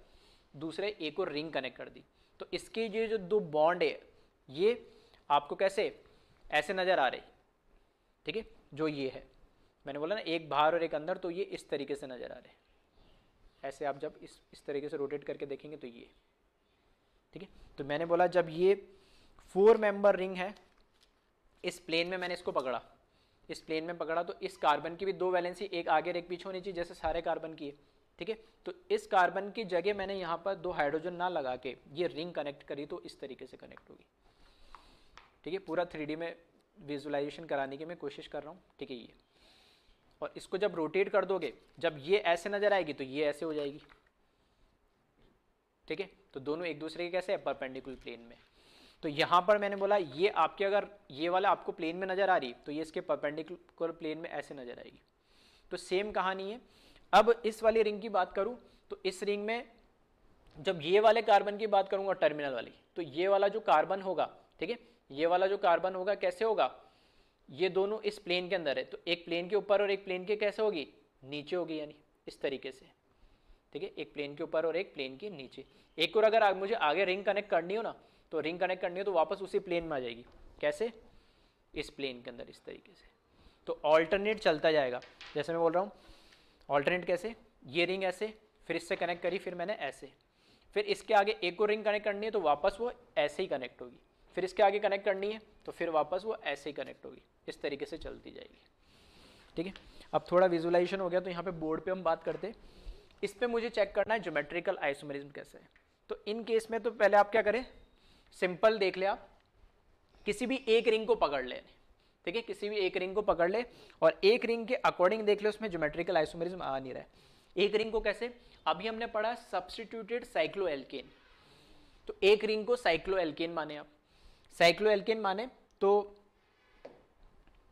[SPEAKER 1] दूसरे, एक और रिंग कनेक्ट कर दी। तो इसके ये जो दो बॉन्ड है, ये आपको कैसे, ऐसे नज़र आ रहे ठीक है? जो ये है। मैंने बोला ना, एक बाहर और एक अंदर तो ये इस तरीके से नज़र आ रहे हैं। ऐसे आप जब इस इस तरीके से रोटेट करके देखेंगे तो ये। ठीक है? तो मैंने बोला, जब ये फोर मेंबर रिंग है, इस प्लेन में मैंने इसको पकड़ा। इस प्लेन में पकड़ा तो इस कार्बन की भी दो वैलेंसी एक आगे एक पीछे होनी चाहिए, जैसे सारे कार्बन की है। ठीक है? तो इस कार्बन की जगह मैंने यहाँ पर दो हाइड्रोजन ना लगा के ये रिंग कनेक्ट करी तो इस तरीके से कनेक्ट होगी। ठीक है? पूरा थ्री में विजुलाइजेशन कराने की मैं कोशिश कर रहा हूँ। ठीक है ये। और इसको जब रोटेट कर दोगे, जब ये ऐसे नज़र आएगी तो ये ऐसे हो जाएगी। ठीक है? तो दोनों एक दूसरे के कैसे है? परपेंडिकुलर प्लेन में। तो यहाँ पर मैंने बोला, ये आपके अगर ये वाला आपको प्लेन में नज़र आ रही तो ये इसके परपेंडिकुलर प्लेन में ऐसे नज़र आएगी। तो सेम कहानी है। अब इस वाली रिंग की बात करूँ तो इस रिंग में जब ये वाले कार्बन की बात करूँगा टर्मिनल वाली तो ये वाला जो कार्बन होगा, ठीक है? ये वाला जो कार्बन होगा कैसे होगा? ये दोनों इस प्लेन के अंदर है। तो एक प्लेन के ऊपर और एक प्लेन के कैसे होगी? नीचे होगी, यानी इस तरीके से। ठीक है? एक प्लेन के ऊपर और एक प्लेन के नीचे। एक और अगर मुझे आगे रिंग कनेक्ट करनी हो ना तो रिंग कनेक्ट करनी हो तो वापस उसी प्लेन में आ जाएगी। कैसे? इस प्लेन के अंदर, इस तरीके से। तो ऑल्टरनेट चलता जाएगा। जैसे मैं बोल रहा हूँ ऑल्टरनेट कैसे? ये रिंग ऐसे, फिर इससे कनेक्ट करी, फिर मैंने ऐसे। फिर इसके आगे एक और रिंग कनेक्ट करनी है तो वापस वो ऐसे ही कनेक्ट होगी। फिर इसके आगे कनेक्ट करनी है तो फिर वापस वो ऐसे ही कनेक्ट होगी। इस तरीके से चलती जाएगी। ठीक है? अब थोड़ा विजुलाइजेशन हो गया तो यहाँ पे बोर्ड पे हम बात करते इस पर मुझे चेक करना है ज्योमेट्रिकल आइसोमेरिज्म कैसे है। तो इन केस में तो पहले आप क्या करें? सिंपल देख ले आप। किसी भी एक रिंग को पकड़ ले। ठीक है? किसी भी एक रिंग को पकड़ ले और एक रिंग के अकॉर्डिंग देख ले, उसमें ज्योमेट्रिकल आइसोमेरिज्म आ नहीं रहा है। एक रिंग को कैसे? अभी हमने पढ़ा सब्सटीट्यूटेड साइक्लो एल्केन तो एक रिंग को साइक्लो एल्केन माने आप। साइक्लो एल्केन माने तो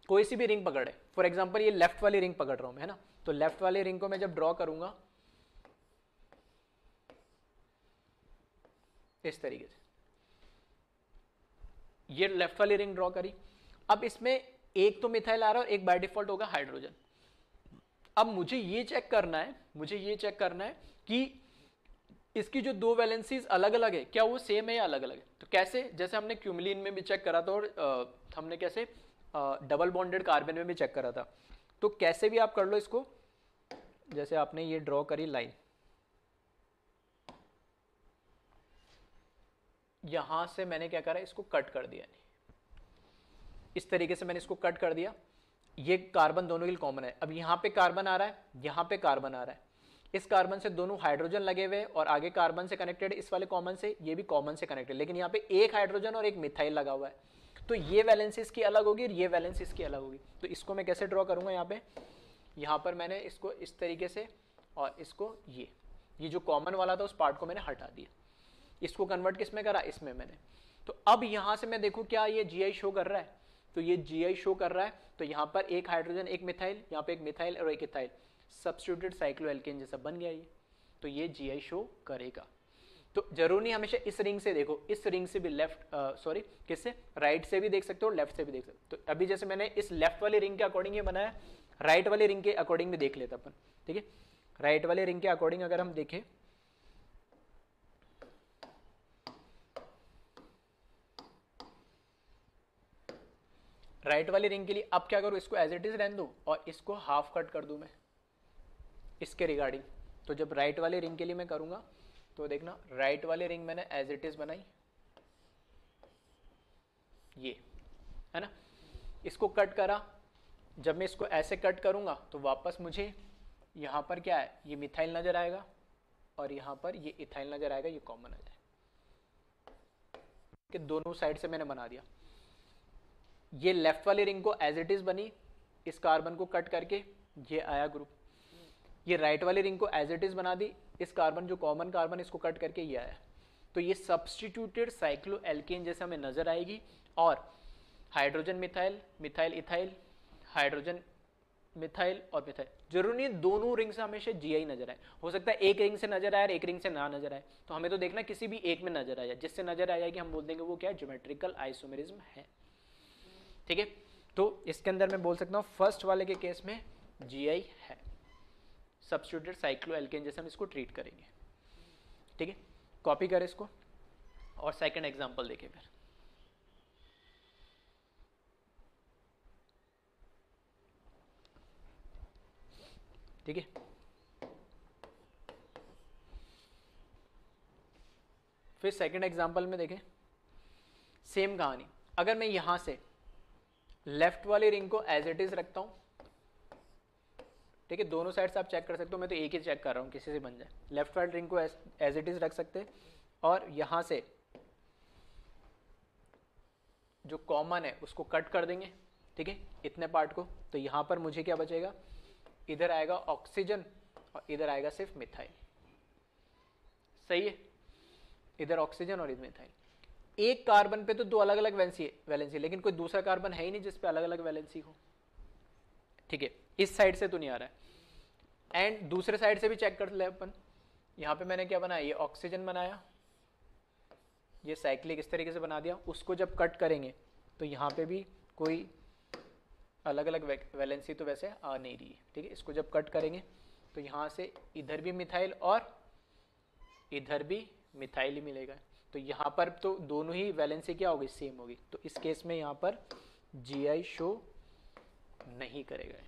[SPEAKER 1] कोई सी भी रिंग पकड़े। फॉर एग्ज़ाम्पल ये लेफ़्ट वाली रिंग पकड़ रहा हूँ मैं ना? तो लेफ़्ट वाली रिंग को मैं जब ड्रॉ करूँगा, इस तरीके से। ये लेफ़्ट वाली रिंग ड्रॉ करी। अब इसमें एक तो मिथाइल आ रहा है और एक बाय डिफ़ॉल्ट होगा हाइड्रोजन अब मुझे ये चेक करना है, मुझे ये चेक करना है कि इसकी जो दो वैलेंसीज अलग अलग है क्या वो सेम है या अलग अलग है? तो कैसे जैसे हमने क्यूमलिन में भी चेक करा था और आ, हमने कैसे डबल बॉन्डेड कार्बन में भी चेक करा था। तो कैसे भी आप कर लो इसको जैसे आपने ये ड्रॉ करी लाइन यहाँ से मैंने क्या करा इसको कट कर दिया। इस तरीके से मैंने इसको कट कर दिया। ये कार्बन दोनों के लिए कॉमन है। अब यहाँ पे कार्बन आ रहा है यहाँ पे कार्बन आ रहा है। इस कार्बन से दोनों हाइड्रोजन लगे हुए और आगे कार्बन से कनेक्टेड इस वाले कॉमन से, ये भी कॉमन से कनेक्टेड लेकिन यहाँ पे एक हाइड्रोजन और एक मिथाइल लगा हुआ है। तो ये वैलेंस इसकी अलग होगी और ये वैलेंस इसकी अलग होगी। तो इसको मैं कैसे ड्रॉ करूँगा यहाँ पे? यहाँ पर मैंने इसको इस तरीके से और इसको ये। ये जो कॉमन वाला था, उस पार्ट को मैंने हटा दिया। इसको कन्वर्ट किसमें करा? इसमें मैंने। तो अब यहाँ से मैं देखूँ क्या ये जीआई शो कर रहा है। तो ये जीआई शो कर रहा है। तो यहाँ पर एक हाइड्रोजन एक मिथाइल यहाँ पे एक मिथाइल और एक इथाइल सब्सटीट्यूटेड साइक्लोएल्केन जैसा बन गया ये तो ये जी शो करेगा। तो ज़रूर हमेशा इस रिंग से देखो, इस रिंग से भी लेफ़्ट सॉरी किससे? राइट से भी देख सकते हो लेफ़्ट से भी देख सकते हो। तो अभी जैसे मैंने इस लेफ़्ट वाली रिंग के अकॉर्डिंग ये बनाया राइट वाली रिंग के अकॉर्डिंग भी देख लेता अपन, ठीक है? राइट वाले रिंग के अकॉर्डिंग अगर हम देखें राइट वाले रिंग के लिए अब क्या करूँ, इसको एज इट इज़ रहने दूँ और इसको हाफ़ कट कर दूँ मैं। इसके रिगार्डिंग तो जब राइट वाले रिंग के लिए मैं करूँगा तो देखना राइट वाले रिंग मैंने एज इट इज़ बनाई. ये, है ना? इसको कट करा. जब मैं इसको ऐसे कट करूँगा तो वापस मुझे यहाँ पर क्या है? ये मिथाइल नज़र आएगा और यहाँ पर ये इथाइल नज़र आएगा, ये कॉमन आ जाए कि दोनों साइड से मैंने बना दिया. ये लेफ़्ट वाली रिंग को एज इट इज़ बनी, इस कार्बन को कट करके ये आया ग्रुप ये राइट वाली रिंग को एज इट इज़ बना दी, इस कार्बन जो कॉमन कार्बन इसको कट करके ये आया। तो ये सब्सटीट्यूटेड साइक्लो एल्केन जैसे हमें नज़र आएगी, और hydrogen methyl methyl ethyl hydrogen methyl और मिथाइल ज़रूरी नहीं दोनों रिंग से हमेशा जी आई नज़र आए। हो सकता है एक रिंग से नज़र आए और एक रिंग से ना नज़र आए। तो हमें तो देखना किसी भी एक में नज़र आया। जिससे नज़र आ जाएगी हम बोल देंगे वो क्या ज्योमेट्रिकल आइसोमेरिज्म है। ठीक है? तो इसके अंदर मैं बोल सकता हूँ फ़र्स्ट वाले के केस में जी आई है। सब्सिट्यूटेड साइक्लो एल्केन जैसे हम इसको ट्रीट करेंगे। ठीक है? कॉपी करें इसको और सेकंड एग्जांपल देखें फिर। ठीक है? फिर सेकंड एग्जांपल में देखें। सेम कहानी। अगर मैं यहाँ से लेफ़्ट वाली रिंग को एज इट इज़ रखता हूँ ठीक है, दोनों साइड से आप चेक कर सकते हो, मैं तो एक ही चेक कर रहा हूँ, किसी से बन जाए। लेफ़्ट वाली रिंग को एज इट इज़ रख सकते और यहाँ से जो कॉमन है, उसको कट कर देंगे, ठीक है, इतने पार्ट को। तो यहाँ पर मुझे क्या बचेगा? इधर आएगा ऑक्सीजन और इधर आएगा सिर्फ़ मिथाइल सही है? इधर ऑक्सीजन और इधर मिथाइल एक कार्बन पे तो दो अलग अलग वैलेंसी वैलेंसी लेकिन कोई दूसरा कार्बन है ही नहीं जिसपे अलग अलग वैलेंसी हो। ठीक है? इस साइड से तो नहीं आ रहा है। एंड दूसरे साइड से भी चेक कर ले अपन। यहाँ पे मैंने क्या बनाया? ये ऑक्सीजन बनाया। ये साइक्लिक इस तरीके से बना दिया। उसको जब कट करेंगे तो यहाँ पे भी कोई अलग अलग वैलेंसी तो वैसे आ नहीं रही है। ठीक है? इसको जब कट करेंगे तो यहाँ से इधर भी मिथाइल और इधर भी मिथाइल ही मिलेगा। तो यहाँ पर तो दोनों ही वैलेंसी क्या होगी? सेम होगी। तो इस केस में यहाँ पर जीआई शो नहीं करेगा।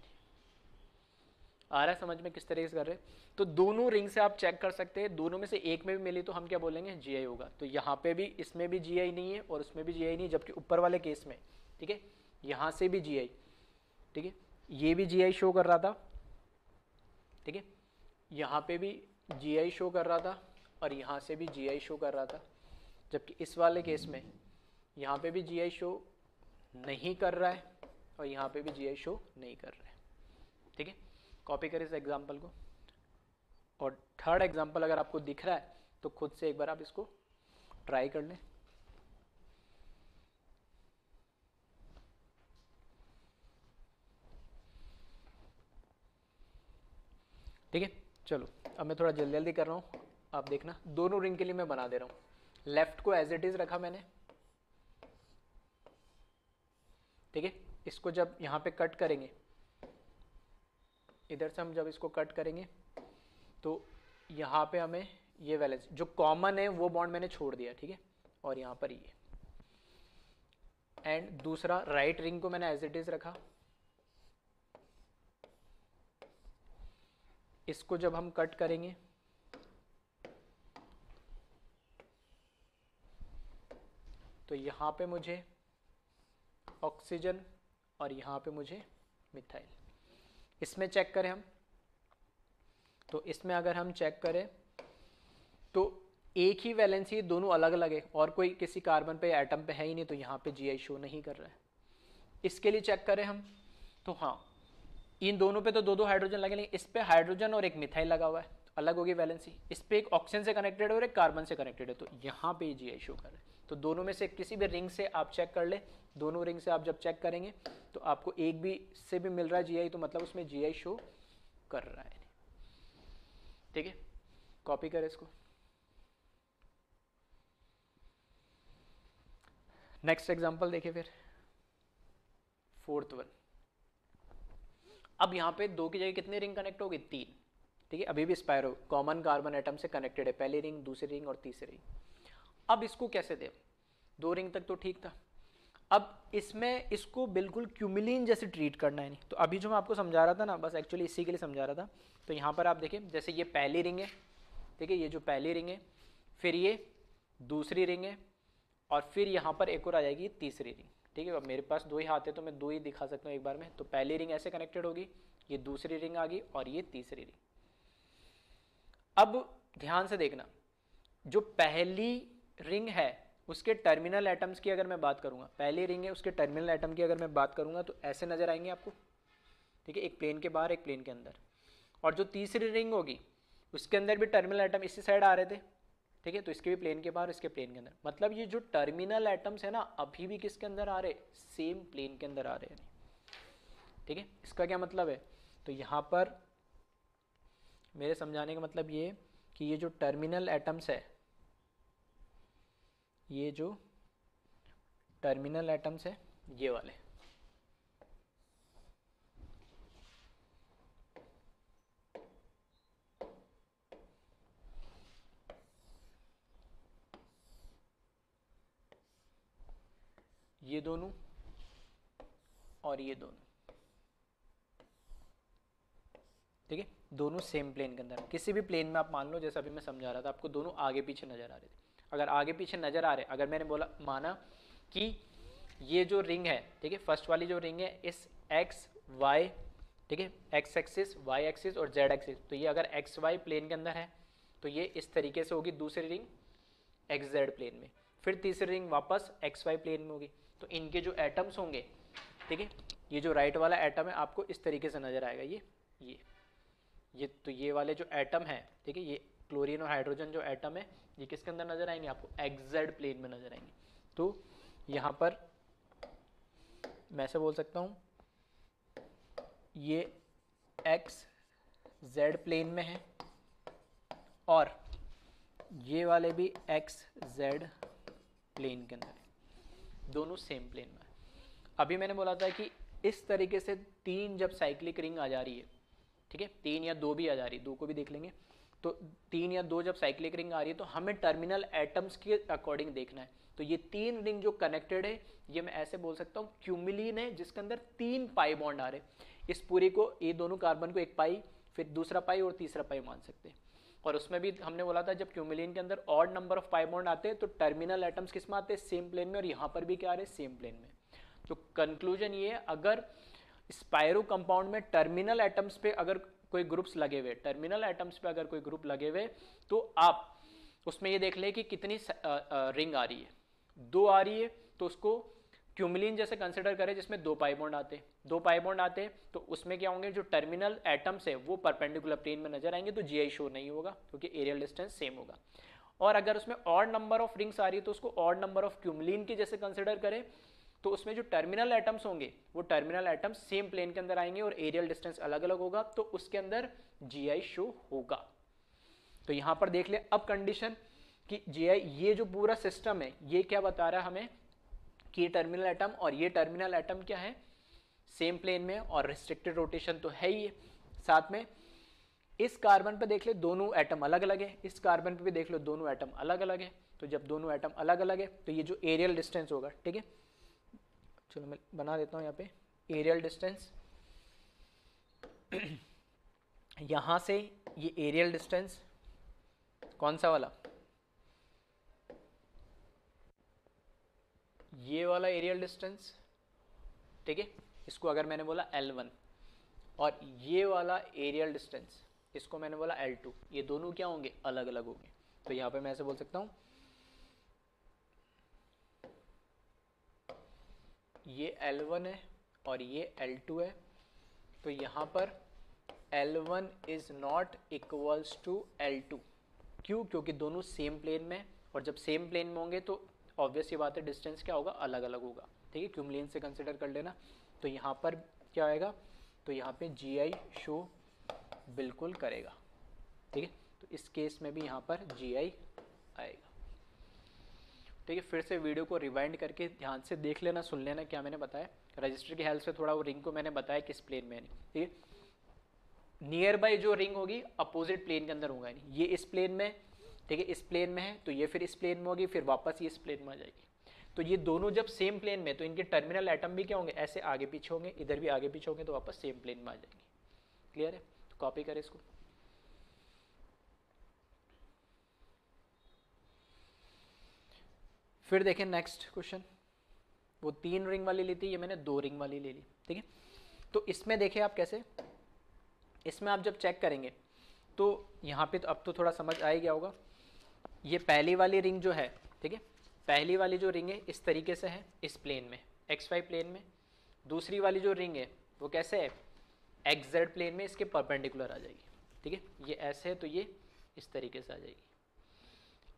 [SPEAKER 1] आ रहा है, समझ में किस तरीके से कर रहे हैं। तो दोनों रिंग से आप चेक कर सकते हैं, दोनों में से एक में भी मिली तो हम क्या बोलेंगे? जीआई होगा। तो यहाँ पे भी, इसमें भी जीआई नहीं है और उसमें भी जीआई नहीं है जबकि ऊपर वाले केस में, ठीक है? यहाँ से भी जीआई ठीक है? ये भी जीआई शो कर रहा था, ठीक है? यहाँ पे भी जीआई शो कर रहा था और यहाँ से भी जीआई शो कर रहा था, जबकि इस वाले केस में यहाँ पे भी जीआई शो नहीं कर रहा है और यहाँ पे भी जीआई शो नहीं कर रहा है, ठीक है? कॉपी करें इस एग्ज़ाम्पल को। और थर्ड एग्ज़ाम्पल अगर आपको दिख रहा है तो खुद से एक बार आप इसको ट्राई कर लें। ठीक है? चलो, अब मैं थोड़ा जल्दी जल्दी कर रहा हूँ। आप देखना। दोनों रिंग के लिए मैं बना दे रहा हूँ। लेफ़्ट को एज इट इज़ रखा मैंने। ठीक है? इसको जब यहाँ पे कट करेंगे इधर से हम जब इसको कट करेंगे तो यहाँ पे हमें ये वैलेंस जो कॉमन है, वो बॉन्ड मैंने छोड़ दिया, ठीक है? और यहाँ पर ये। एंड दूसरा राइट रिंग को मैंने एज इट इज़ रखा। इसको जब हम कट करेंगे तो यहाँ पे मुझे ऑक्सीजन और यहाँ पे मुझे मिथाइल इसमें चेक करें हम। तो इसमें अगर हम चेक करें तो एक ही वैलेंसी दोनों अलग अलग है और कोई किसी कार्बन पे एटम पे है ही नहीं तो यहाँ पे जीआई शो नहीं कर रहा है। इसके लिए चेक करें हम। तो हाँ इन दोनों पे तो दो दो हाइड्रोजन लगे, लेकिन इस पे हाइड्रोजन और एक मिथाइल लगा हुआ है तो अलग होगी वैलेंसी इस पे एक ऑक्सीजन से कनेक्टेड है और एक कार्बन से कनेक्टेड है तो यहाँ पे जी आई शो कर रहे हैं। तो दोनों में से किसी भी रिंग से आप चेक कर ले दोनों रिंग से आप जब चेक करेंगे तो आपको एक भी से भी मिल रहा है जी तो मतलब उसमें जीआई शो कर रहा है। ठीक है? कॉपी करें इसको। नेक्स्ट एग्जांपल देखिए फिर। फोर्थ वन अब यहाँ पे दो की जगह कितने रिंग कनेक्ट होगी? तीन। ठीक है? अभी भी स्पायरो कॉमन कार्बन एटम से कनेक्टेड है। पहली रिंग, दूसरी रिंग और तीसरी रिंग। अब इसको कैसे दे? दो रिंग तक तो ठीक था। अब इसमें इसको बिल्कुल क्यूमिलीन जैसे ट्रीट करना है, नहीं। तो अभी जो मैं आपको समझा रहा था ना, बस एक्चुअली इसी के लिए समझा रहा था। तो यहाँ पर आप देखिए, जैसे ये पहली रिंग है, ठीक है, ये जो पहली रिंग है, फिर ये दूसरी रिंग है, और फिर यहाँ पर एक और आ जाएगी तीसरी रिंग ठीक है। अब मेरे पास दो ही हाथ है तो मैं दो ही दिखा सकता हूँ एक बार में। तो पहली रिंग ऐसे कनेक्टेड होगी, ये दूसरी रिंग आ गई, और ये तीसरी रिंग अब ध्यान से देखना, जो पहली रिंग है उसके टर्मिनल एटम्स की अगर मैं बात करूँगा, पहली रिंग है, उसके टर्मिनल एटम की अगर मैं बात करूँगा तो ऐसे नज़र आएँगे आपको। ठीक है, एक प्लेन के बाहर, एक प्लेन के अंदर। और जो तीसरी रिंग होगी, उसके अंदर भी टर्मिनल एटम इसी साइड आ रहे थे। ठीक है तो इसके भी प्लेन के बाहर, इसके प्लेन के अंदर। मतलब ये जो टर्मिनल एटम्स है ना, अभी भी किसके अंदर आ रहे? सेम प्लेन के अंदर आ रहे हैं। ठीक है, इसका क्या मतलब है? तो यहाँ पर मेरे समझाने का मतलब ये कि ये जो टर्मिनल एटम्स है ये जो टर्मिनल एटम्स है, ये वाले। ये दोनों और ये दोनों। ठीक है? दोनों सेम प्लेन के अंदर। किसी भी प्लेन में आप मान लो, जैसे अभी मैं समझा रहा था, आपको दोनों आगे पीछे नज़र आ रहे थे। अगर आगे पीछे नज़र आ रहे, अगर मैंने बोला, माना कि ये जो रिंग है, ठीक है, फ़र्स्ट वाली जो रिंग है, इस एक्स वाई ठीक है एक्स एक्सिस वाई एक्सिस और जेड एक्सिस तो ये अगर एक्स वाई प्लेन के अंदर है तो ये इस तरीके से होगी दूसरी रिंग एक्स जेड प्लेन में। फिर तीसरी रिंग वापस एक्स वाई प्लेन में होगी। तो इनके जो एटम्स होंगे, ठीक है, ये जो राइट वाला एटम है, आपको इस तरीके से नज़र आएगा। ये ये ये तो ये वाले जो एटम है, ठीक है, ये क्लोरीन और हाइड्रोजन जो एटम है, ये किसके अंदर नज़र आएँगे? आपको एक्जेड प्लेन में नज़र आएँगे। तो यहाँ पर मैं ऐसे बोल सकता हूँ, ये एक्स जेड प्लेन में है और ये वाले भी एक्स जेड प्लेन के अंदर है। दोनों सेम प्लेन में अभी मैंने बोला था कि इस तरीके से तीन जब साइक्लिक रिंग आ जा रही है, ठीक है? तीन या दो भी आ जा रही है, दो को भी देख लेंगे। तो तीन या दो जब साइक्लिक रिंग आ रही है तो हमें टर्मिनल एटम्स के अकॉर्डिंग देखना है। तो ये तीन रिंग जो कनेक्टेड है, ये मैं ऐसे बोल सकता हूँ क्यूमिलीन है, जिसके अंदर तीन पाई बॉन्ड आ रहे इस पूरी को, ये दोनों कार्बन को एक पाई फिर दूसरा पाई और तीसरा पाई मान सकते हैं। और उसमें भी हमने बोला था, जब क्यूमिलिन के अंदर odd number of pi bond आते हैं तो टर्मिनल एटम्स किसमें आते हैं? सेम प्लेन में, और यहाँ पर भी क्या आ रहे हैं? सेम प्लेन में। तो कंक्लूजन ये अगर स्पायरो कंपाउंड में टर्मिनल एटम्स पे अगर कोई ग्रुप्स लगे हुए टर्मिनल एटम्स पे अगर कोई ग्रुप लगे हुए तो आप उसमें ये देख ले कि कितनी रिंग आ रही है। दो आ रही है तो उसको क्यूमिलिन जैसे कंसिडर करें, जिसमें दो पाइबोंड आते दो पाइबोंड आते तो उसमें क्या होंगे, जो टर्मिनल एटम्स है, वो परपेंडिकुलर प्लेन में नज़र आएँगे तो जीआई शो नहीं होगा, क्योंकि एरियल डिस्टेंस सेम होगा। और अगर उसमें और नंबर ऑफ़ रिंग्स आ रही है तो उसको और नंबर ऑफ़ क्यूमिलिन की जैसे कंसिडर करें तो उसमें जो टर्मिनल एटम्स होंगे, वो टर्मिनल एटम्स सेम प्लेन के अंदर आएँगे और एरियल डिस्टेंस अलग अलग होगा तो उसके अंदर जीआई शो होगा। तो यहाँ पर देख ले, अब कंडीशन कि जीआई ये जो पूरा सिस्टम है, ये क्या बता रहा है हमें? कि ये टर्मिनल एटम और ये टर्मिनल एटम क्या है? सेम प्लेन में और रिस्ट्रिक्टेड रोटेशन तो है ही साथ में, इस कार्बन पे देख ले, दोनों एटम अलग अलग है। इस कार्बन पे भी देख लो, दोनों एटम अलग अलग है। तो जब दोनों एटम अलग अलग है तो ये जो एरियल डिस्टेंस होगा, ठीक है? चलो मैं बना देता हूँ यहाँ पे। एरियल डिस्टेंस यहाँ से ये एरियल डिस्टेंस कौन सा वाला? ये वाला एरियल डिस्टेंस ठीक है? इसको अगर मैंने बोला L1 और ये वाला एरियल डिस्टेंस इसको मैंने बोला L2 ये दोनों क्या होंगे? अलग अलग होंगे। तो यहाँ पे मैं ऐसे बोल सकता हूँ ये L1 है और ये L2 है। तो यहाँ पर L1 is not equals to L2 क्यों? क्योंकि दोनों सेम प्लेन में और जब सेम प्लेन में होंगे तो ऑब्वियस ये बात है डिस्टेंस क्या होगा? अलग अलग होगा। ठीक है? क्यूमलियन से कंसिडर कर लेना। तो यहाँ पर क्या आएगा? तो यहाँ पे जी आई शो बिल्कुल करेगा। ठीक है? तो इस केस में भी यहाँ पर जी आई आएगा। ठीक है, फिर से वीडियो को रिवाइंड करके ध्यान से देख लेना, सुन लेना क्या मैंने बताया। रजिस्टर की हेल्प से थोड़ा वो रिंग को मैंने बताया किस प्लेन में ठीक है? नियर बाई जो रिंग होगी अपोजिट प्लेन के अंदर होगा ये इस प्लेन में, ठीक है, इस प्लेन में है तो ये फिर इस प्लेन में होगी, फिर वापस ये इस प्लेन में आ जाएगी। तो ये दोनों जब सेम प्लेन में तो इनके टर्मिनल एटम भी क्या होंगे? ऐसे आगे पीछे होंगे, इधर भी आगे पीछे होंगे तो वापस सेम प्लेन में आ जाएँगे। क्लियर है? तो कॉपी करें इसको। फिर देखें नेक्स्ट क्वेश्चन वो तीन रिंग वाली ली थी, ये मैंने दो रिंग वाली ले ली, ठीक है? तो इसमें देखें आप कैसे? इसमें आप जब चेक करेंगे तो यहाँ पे तो अब तो थोड़ा समझ आ ही गया होगा। ये पहली वाली रिंग जो है, ठीक है? पहली वाली जो रिंग है, इस तरीके से है, इस प्लेन में एक्स वाई प्लेन में। दूसरी वाली जो रिंग है, वो कैसे है? एक्स जेड प्लेन में इसके परपेंडिकुलर आ जाएगी, ठीक है? ये ऐसे है तो ये इस तरीके से आ जाएगी।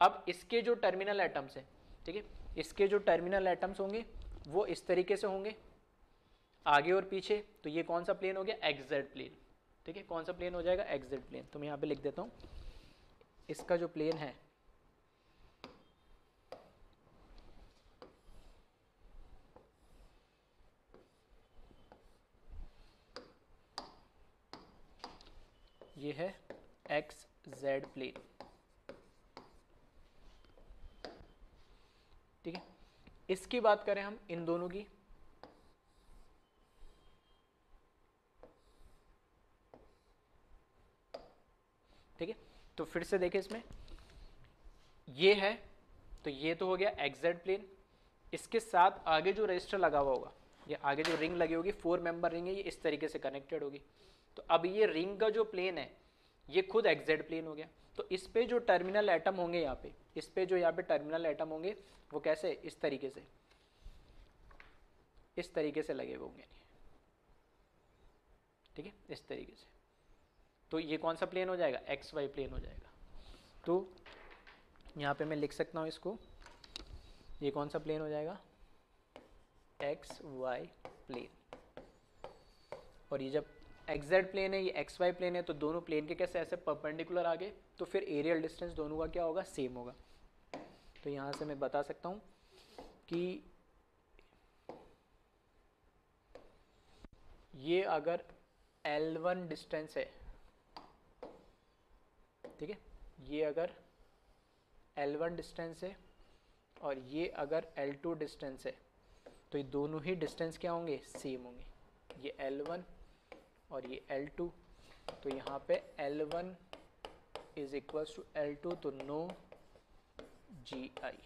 [SPEAKER 1] अब इसके जो टर्मिनल एटम्स हैं ठीक है? इसके जो टर्मिनल एटम्स होंगे, वो इस तरीके से होंगे। आगे और पीछे तो ये कौन सा प्लेन हो गया? एक्स जेड प्लेन ठीक है? कौन सा प्लेन हो जाएगा? एक्स प्लेन तो मैं यहाँ पे लिख देता हूँ। इसका जो प्लेन है, ये है एक्स जेड प्लेन ठीक है? इसकी बात करें हम इन दोनों की। ठीक है? तो फिर से देखें इसमें। ये है तो ये तो हो गया एक्जेड प्लेन इसके साथ आगे जो रजिस्टर लगा हुआ होगा, ये आगे जो रिंग लगी होगी फोर मेंबर रिंग है, ये इस तरीके से कनेक्टेड होगी। तो अब ये रिंग का जो प्लेन है ये खुद एक्जेड प्लेन हो गया। तो इस पे जो टर्मिनल एटम होंगे यहाँ पे, इस पे जो यहाँ पे टर्मिनल एटम होंगे, वो कैसे? इस तरीके से। इस तरीके से लगे हुए होंगे। ठीक है? इस तरीके से। तो ये कौन सा प्लेन हो जाएगा? एक्स वाई प्लेन हो जाएगा। तो यहाँ पे मैं लिख सकता हूँ इसको। ये कौन सा प्लेन हो जाएगा? एक्स वाई प्लेन और ये जब एक्जेड प्लेन है, ये एक्स वाई प्लेन है तो दोनों प्लेन के कैसे ऐसे परपेंडिकुलर आ गए तो फिर एरियल डिस्टेंस दोनों का क्या होगा? सेम होगा। तो यहाँ से मैं बता सकता हूँ कि ये अगर L1 डिस्टेंस है, ठीक है? ये अगर L1 डिस्टेंस है और ये अगर L2 डिस्टेंस है तो ये दोनों ही डिस्टेंस क्या होंगे? सेम होंगे। ये L1 और ये L2 तो यहाँ पे L1 one is equal to L two तो नो जी आई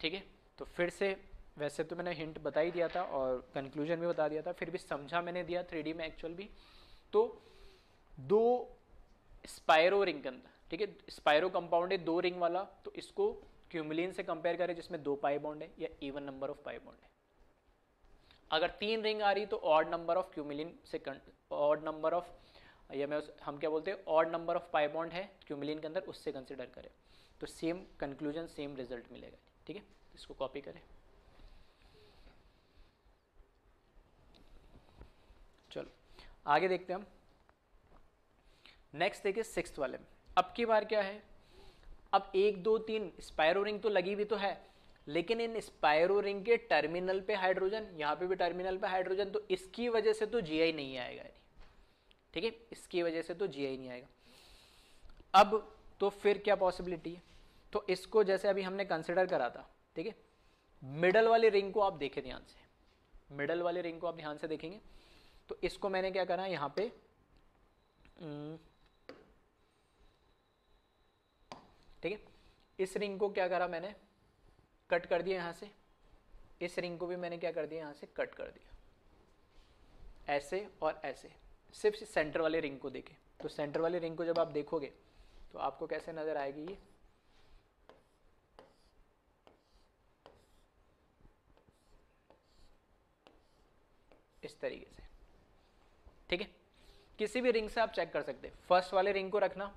[SPEAKER 1] ठीक है? तो फिर से वैसे तो मैंने हिंट बता ही दिया था और कंक्लूजन भी बता दिया था, फिर भी समझा मैंने दिया थ्री में एक्चुअल भी। तो दो स्पायरो रिंग के अंदर, ठीक है? स्पायरो कंपाउंड है दो रिंग वाला तो इसको क्यूमिलिन से कंपेयर करें, जिसमें दो पाई बॉन्ड है, या even number of pi bond है। अगर तीन रिंग आ रही तो ऑड नंबर ऑफ़ क्यूमिलिन से ऑड नंबर ऑफ़ या मैं हम क्या बोलते हैं odd number of pi bond है क्यूमिलिन के अंदर, उससे कंसिडर करें। तो सेम कंक्लूजन सेम रिज़ल्ट मिलेगा। ठीक है? इसको कॉपी करें। चलो, आगे देखते हैं हम। नेक्स्ट देखिए सिक्स वाले में। अब की बार क्या है? अब एक, दो, तीन स्पायरो रिंग तो लगी हुई तो है, लेकिन इन स्पायरो रिंग के टर्मिनल पे हाइड्रोजन यहाँ पे भी टर्मिनल पे हाइड्रोजन तो इसकी वजह से तो जीआई नहीं आएगा ठीक है? इसकी वजह से तो जीआई नहीं आएगा। अब तो फिर क्या पॉसिबिलिटी है? तो इसको जैसे अभी हमने कंसिडर करा था, ठीक है? मिडल वाले रिंग को आप देखें ध्यान से। मिडल वाले रिंग को आप ध्यान से देखेंगे। तो इसको मैंने क्या करा, यहाँ पे ठीक है? इस रिंग को क्या करा मैंने? कट कर दिया यहाँ से। इस रिंग को भी मैंने क्या कर दिया? यहाँ से कट कर दिया। ऐसे और ऐसे। सिर्फ़ सेंटर वाले रिंग को देखें। तो सेंटर वाले रिंग को जब आप देखोगे तो आपको कैसे नज़र आएगी ये? इस तरीके से। ठीक है? किसी भी रिंग से आप चेक कर सकते हैं। फ़र्स्ट वाले रिंग को रखना।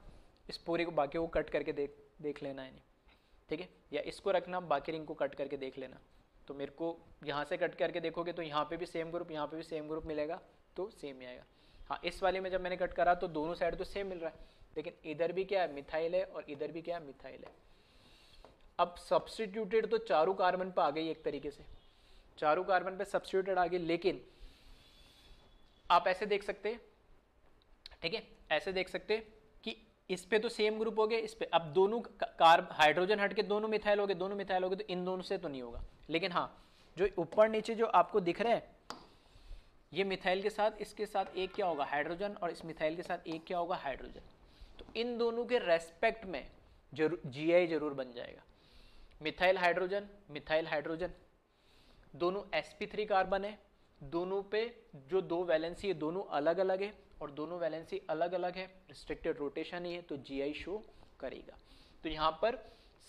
[SPEAKER 1] इस पूरे को बाकी को कट करके देख देख लेना नहीं। ठीक है? या इसको रखना, बाकी रिंग को कट करके देख लेना। तो मेरे को यहाँ से कट करके देखोगे तो यहाँ पे भी सेम ग्रुप यहाँ पे भी सेम ग्रुप मिलेगा तो सेम ही आएगा। हाँ इस वाले में जब मैंने कट करा तो दोनों साइड तो सेम मिल रहा है। लेकिन इधर भी क्या है? मिथाइल है और इधर भी क्या है? मिथाइल है। अब सब्सटीट्यूटेड तो चारों कार्बन पर आ गई एक तरीके से। चारों कार्बन पे सब्सटीट्यूटेड आ गई, लेकिन आप ऐसे देख सकते ठीक है? ऐसे देख सकते इस पे तो सेम ग्रुप हो गए, इस पे अब दोनों कार्ब हाइड्रोजन हट के दोनों मिथाइल हो गए, दोनों मिथाइल हो गए तो इन दोनों से तो नहीं होगा। लेकिन हाँ जो ऊपर नीचे जो आपको दिख रहे हैं, ये मिथाइल के साथ, इसके साथ एक क्या होगा? हाइड्रोजन और इस मिथाइल के साथ एक क्या होगा? हाइड्रोजन तो इन दोनों के रेस्पेक्ट में ज़रूर जी ज़रूर बन जाएगा। मिथाइल हाइड्रोजन मिथाइल हाइड्रोजन दोनों sp3 कार्बन है, दोनों पे जो दो वैलेंसी है, दोनों अलग अलग है। और दोनों वैलेंसी अलग अलग है रिस्ट्रिक्टेड रोटेशन ही है तो जीआई शो करेगा। तो यहाँ पर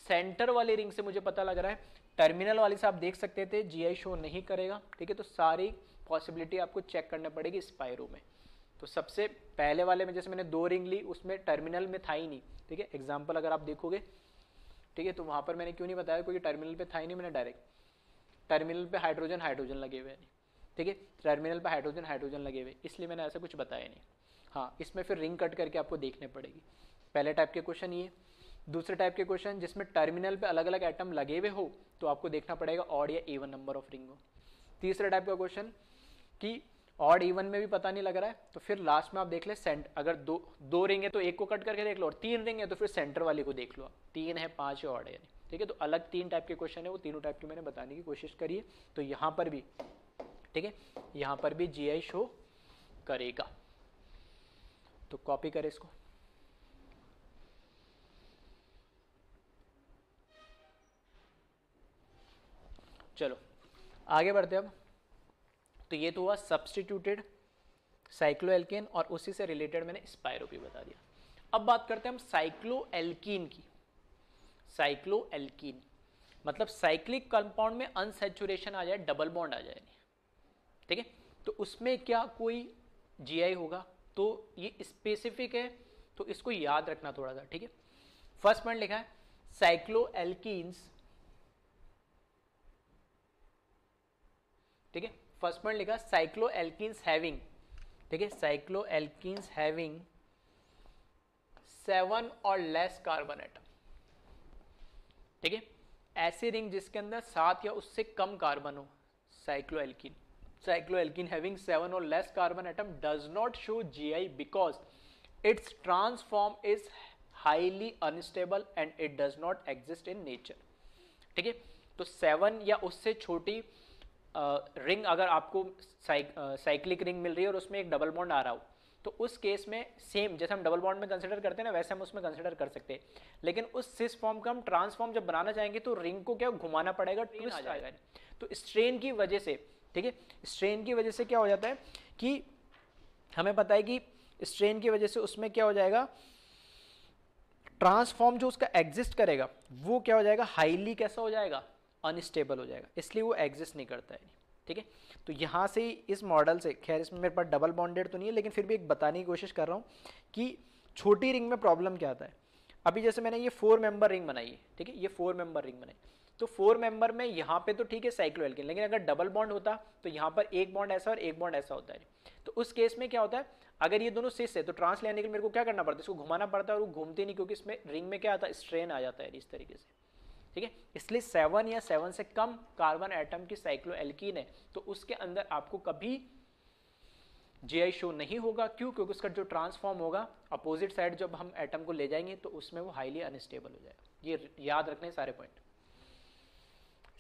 [SPEAKER 1] सेंटर वाले रिंग से मुझे पता लग रहा है टर्मिनल वाले से आप देख सकते थे जीआई शो नहीं करेगा। ठीक है तो सारी पॉसिबिलिटी आपको चेक करना पड़ेगी स्पायरो में। तो सबसे पहले वाले में जैसे मैंने दो रिंग ली, उसमें टर्मिनल में था ही नहीं। ठीक है एग्ज़ाम्पल अगर आप देखोगे, ठीक है तो वहाँ पर मैंने क्यों नहीं बताया, क्योंकि टर्मिनल पे था ही नहीं मैंने डायरेक्ट टर्मिनल पे हाइड्रोजन हाइड्रोजन लगे हुए नहीं ठीक है? टर्मिनल पर हाइड्रोजन हाइड्रोजन लगे हुए। इसलिए मैंने ऐसा कुछ बताया नहीं। हाँ इसमें फिर रिंग कट करके आपको देखने पड़ेगी। पहले टाइप के क्वेश्चन ये। दूसरे टाइप के क्वेश्चन जिसमें टर्मिनल पे अलग अलग आइटम लगे हुए हो तो आपको देखना पड़ेगा ऑड या एवन नंबर ऑफ़ रिंग हो। तीसरे टाइप का क्वेश्चन कि ऑड इवन में भी पता नहीं लग रहा है तो फिर लास्ट में आप देख ले सेंट अगर दो दो रिंग है तो एक को कट करके देख लो, और तीन रिंग है तो फिर सेंटर वाले को देख लो। आप तीन है, पाँच है ऑड है। ठीक है? तो अलग तीन टाइप के क्वेश्चन है, वो तीनों टाइप के मैंने बताने की कोशिश करी है। तो यहाँ पर भी ठीक है? यहाँ पर भी जीआई शो करेगा। तो कॉपी करें इसको। चलो, आगे बढ़ते अब। तो ये तो हुआ सब्सटीट्यूटेड साइक्लोएल्केन और उसी से रिलेटेड मैंने स्पायरो भी बता दिया। अब बात करते हैं हम साइक्लोएल्कीन की। साइक्लोएल्कीन मतलब साइक्लिक कंपाउंड में अनसेचुरेशन आ जाए डबल बॉन्ड आ जाए। ठीक है? तो उसमें क्या कोई जीआई होगा? तो ये स्पेसिफिक है तो इसको याद रखना थोड़ा सा, ठीक है? फ़र्स्ट पॉइंट लिखा है साइक्लो एल्कीन्स ठीक है? फ़र्स्ट पॉइंट लिखा साइक्लो एल्कीन्स हैविंग ठीक है? साइक्लो एल्किस हैविंग सेवन और लेस कार्बन एटम ठीक है? ऐसी रिंग जिसके अंदर सात या उससे कम कार्बन हो cycloalkene cycloalkene having 7 or less carbon atom does not show GI because its trans form is highly unstable and it does not exist in nature. ठीक है? तो सेवन या उससे छोटी रिंग अगर आपको साइक्लिक रिंग मिल रही है और उसमें एक डबल बॉन्ड आ रहा हो तो उस केस में सेम जैसे हम डबल बॉन्ड में कंसिडर करते हैं ना वैसे हम उसमें कंसिडर कर सकते हैं। लेकिन उस सिस फॉर्म का हम ट्रांसफॉर्म जब बनाना चाहेंगे तो रिंग को क्या घुमाना पड़ेगा ट्विस्ट आ जाएगा। तो स्ट्रेन की वजह से ठीक है? स्ट्रेन की वजह से क्या हो जाता है कि हमें पता है कि स्ट्रेन की वजह से उसमें क्या हो जाएगा? ट्रांसफॉर्म जो उसका एग्जिस्ट करेगा, वो क्या हो जाएगा? हाईली कैसा हो जाएगा? अनस्टेबल हो जाएगा। इसलिए वो एग्जिस्ट नहीं करता है। ठीक है? तो यहाँ से इस मॉडल से, खैर इसमें मेरे पास डबल बॉन्डेड तो नहीं है, लेकिन फिर भी एक बताने की कोशिश कर रहा हूँ कि छोटी रिंग में प्रॉब्लम क्या आता है? अभी जैसे मैंने ये फोर मेंबर रिंग बनाई है, ठीक है? ये फोर मेंबर रिंग बनाई। तो फोर मेंबर में यहाँ पे तो ठीक है साइक्लो एल्किन लेकिन अगर डबल बॉन्ड होता तो यहाँ पर एक बॉन्ड ऐसा और एक बॉन्ड ऐसा होता है। तो उस केस में क्या होता है, अगर ये दोनों सिस है तो ट्रांस लेने के लिए मेरे को क्या करना पड़ता है, इसको घुमाना पड़ता है और वो घूमते नहीं, क्योंकि इसमें रिंग में क्या आता है, स्ट्रेन आ जाता है इस तरीके से। ठीक है? इसलिए सेवन या सेवन से कम कार्बन एटम की साइक्लो एल्कीन है तो उसके अंदर आपको कभी जे शो नहीं होगा। क्यों? क्योंकि उसका जो ट्रांसफॉर्म होगा अपोजिट साइड जब हम एटम को ले जाएँगे तो उसमें वो हाईली अनस्टेबल हो जाएगा। ये याद रखने सारे पॉइंट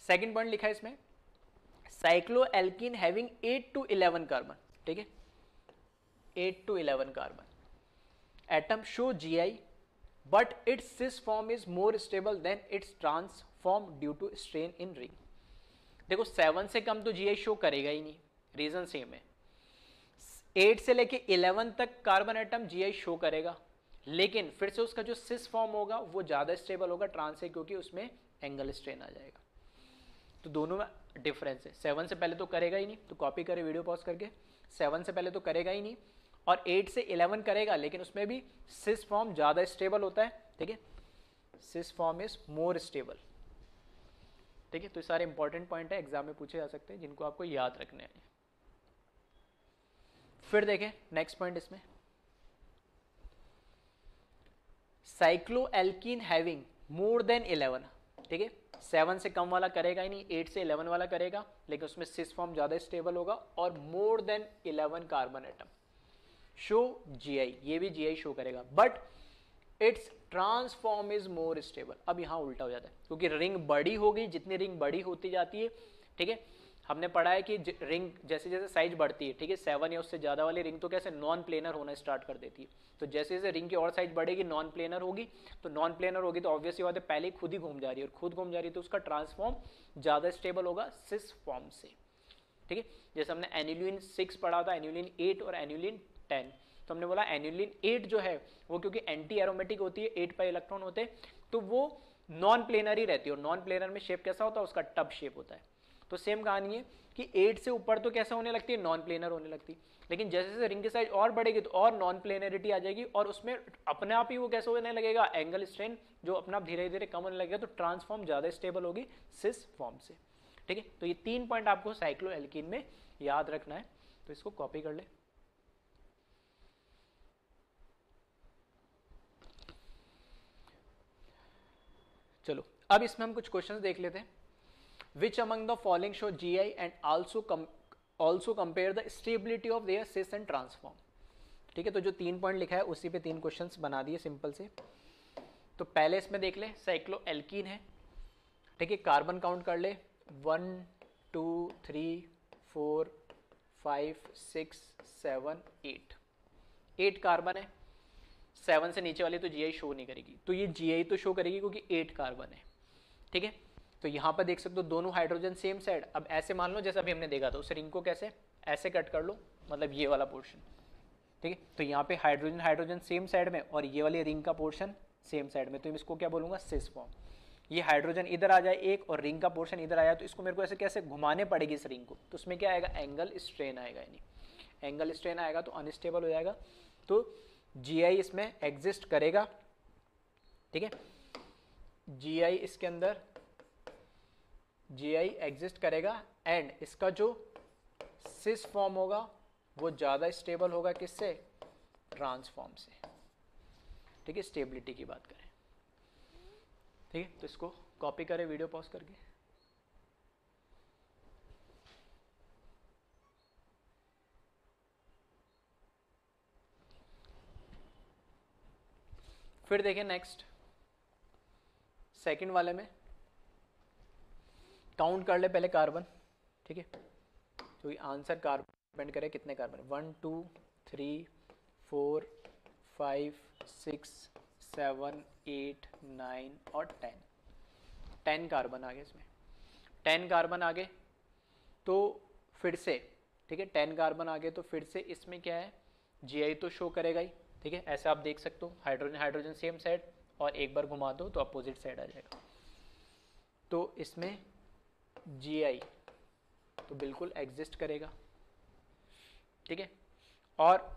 [SPEAKER 1] सेकेंड पॉइंट लिखा है इसमें cycloalkene having eight to eleven carbon ठीक है? Eight to eleven carbon atom show G I but its cis form is more stable than its trans form due to strain in ring देखो seven से कम तो जी I show करेगा ही नहीं reason same है। Eight से लेके इलेवन तक carbon atom G I show करेगा, लेकिन फिर से उसका जो सिस फॉर्म होगा, वो ज़्यादा स्टेबल होगा ट्रांस से, क्योंकि उसमें एंगल स्ट्रेन आ जाएगा। तो दोनों में डिफरेंस है। सेवन से पहले तो करेगा ही नहीं तो कॉपी करे वीडियो पॉज करके। सेवन से पहले तो करेगा ही नहीं, और एट से इलेवन करेगा, लेकिन उसमें भी सिस फॉर्म ज़्यादा स्टेबल होता है, ठीक है? Cis form is more stable ठीक है? तो सारे इंपॉर्टेंट पॉइंट है एग्ज़ाम में पूछे जा सकते हैं, जिनको आपको याद रखने हैं। फिर देखें नेक्स्ट पॉइंट इसमें। Cycloalkene having more than eleven ठीक है? सेवन से कम वाला करेगा ही नहीं, एट से इलेवन वाला करेगा, लेकिन उसमें सिस फॉर्म ज़्यादा स्टेबल होगा और more than eleven carbon atom. Show GI ये भी जीआई शो करेगा। But its trans form is more stable अब यहाँ उल्टा हो जाता है, क्योंकि रिंग बड़ी होगी, जितनी रिंग बड़ी होती जाती है, ठीक है हमने पढ़ा है कि रिंग जैसे जैसे साइज़ बढ़ती है, ठीक है सेवन या उससे ज़्यादा वाली रिंग तो कैसे नॉन प्लेनर होना स्टार्ट कर देती है। तो जैसे जैसे रिंग की और साइज़ बढ़ेगी नॉन प्लेनर होगी तो नॉन प्लेनर होगी तो ऑब्वियसली बात है, पहले खुद ही घूम जा रही है और खुद घूम जा रही है तो उसका ट्रांसफॉर्म ज़्यादा स्टेबल होगा सिस फॉर्म से, ठीक है। जैसे हमने एन्यूलिन सिक्स पढ़ा था एन्यूलिन एट और एन्यूलिन टेन तो हमने बोला एन्यूलिन एट जो है, वो क्योंकि एंटी एरोमेटिक होती है एट पर इलेक्ट्रॉन होते हैं तो वो नॉन प्लेनर ही रहती है और नॉन प्लेनर में शेप कैसा होता है, उसका टब शेप होता है। तो सेम कहानी है कि एट से ऊपर तो कैसा होने लगती है? नॉन प्लेनर होने लगती है। लेकिन जैसे जैसे रिंग की साइज़ और बढ़ेगी तो और नॉन प्लेनरिटी आ जाएगी और उसमें अपने आप ही वो कैसे होने लगेगा? एंगल स्ट्रेन जो अपना धीरे धीरे कम होने लगेगा तो ट्रांसफॉर्म ज़्यादा स्टेबल होगी सिस फॉर्म से। ठीक है? तो ये तीन पॉइंट आपको साइक्लो एल्किन में याद रखना है। तो इसको कॉपी कर ले। चलो, अब इसमें हम कुछ क्वेश्चंस देख लेते हैं। Which among the following show G I and also also compare the stability of their cis and trans form ठीक है तो जो तीन पॉइंट लिखा है, उसी पे तीन क्वेश्चंस बना दिए सिंपल से। तो पहले इसमें देख ले साइक्लो एल्कीन है। ठीक है कार्बन काउंट कर ले। One two three four five six seven eight eight carbon है। सेवन से नीचे वाली तो जी शो नहीं करेगी। तो ये जी तो शो करेगी क्योंकि एट कार्बन है। ठीक है? तो यहाँ पर देख सकते हो दोनों हाइड्रोजन सेम साइड अब ऐसे मान लो जैसे अभी हमने देखा था, उस रिंग को कैसे? ऐसे कट कर लो मतलब ये वाला पोर्शन ठीक है? तो यहाँ पे हाइड्रोजन हाइड्रोजन सेम साइड में और ये वाली रिंग का पोर्शन सेम साइड में। तो इसको क्या बोलूँगा? सिस फॉर्म ये हाइड्रोजन इधर आ जाए एक और रिंग का पोर्शन इधर आया तो इसको मेरे को ऐसे कैसे घुमाने पड़ेगी इस रिंग को? तो उसमें क्या आएगा? एंगल स्ट्रेन आएगा यानी। एंगल स्ट्रेन आएगा तो अनस्टेबल हो जाएगा। तो जीआई इसमें एग्जिस्ट करेगा। ठीक है? जीआई इसके अंदर जी आई एग्जिस्ट करेगा एंड इसका जो सिस फॉर्म होगा, वो ज़्यादा स्टेबल होगा किससे? ट्रांसफॉर्म से। ठीक है स्टेबिलिटी की बात करें। ठीक है तो इसको कॉपी करें वीडियो पॉज करके। फिर देखें नेक्स्ट सेकंड वाले में काउंट कर ले पहले कार्बन ठीक है? तो ये आंसर कार्बन डिपेंड करे कितने carbon one two three four five six seven eight nine और टेन टेन कार्बन आ गए इसमें. टेन कार्बन आ गए तो फिर से, ठीक है? टेन कार्बन आ गए तो फिर से इसमें क्या है? जीआई तो शो करेगा ही, ठीक है? ऐसे आप देख सकते हो हाइड्रोजन हाइड्रोजन सेम साइड और एक बार घुमा दो तो अपोजिट साइड आ जाएगा. तो इसमें जीआई तो बिल्कुल एग्जिस्ट करेगा। ठीक है? और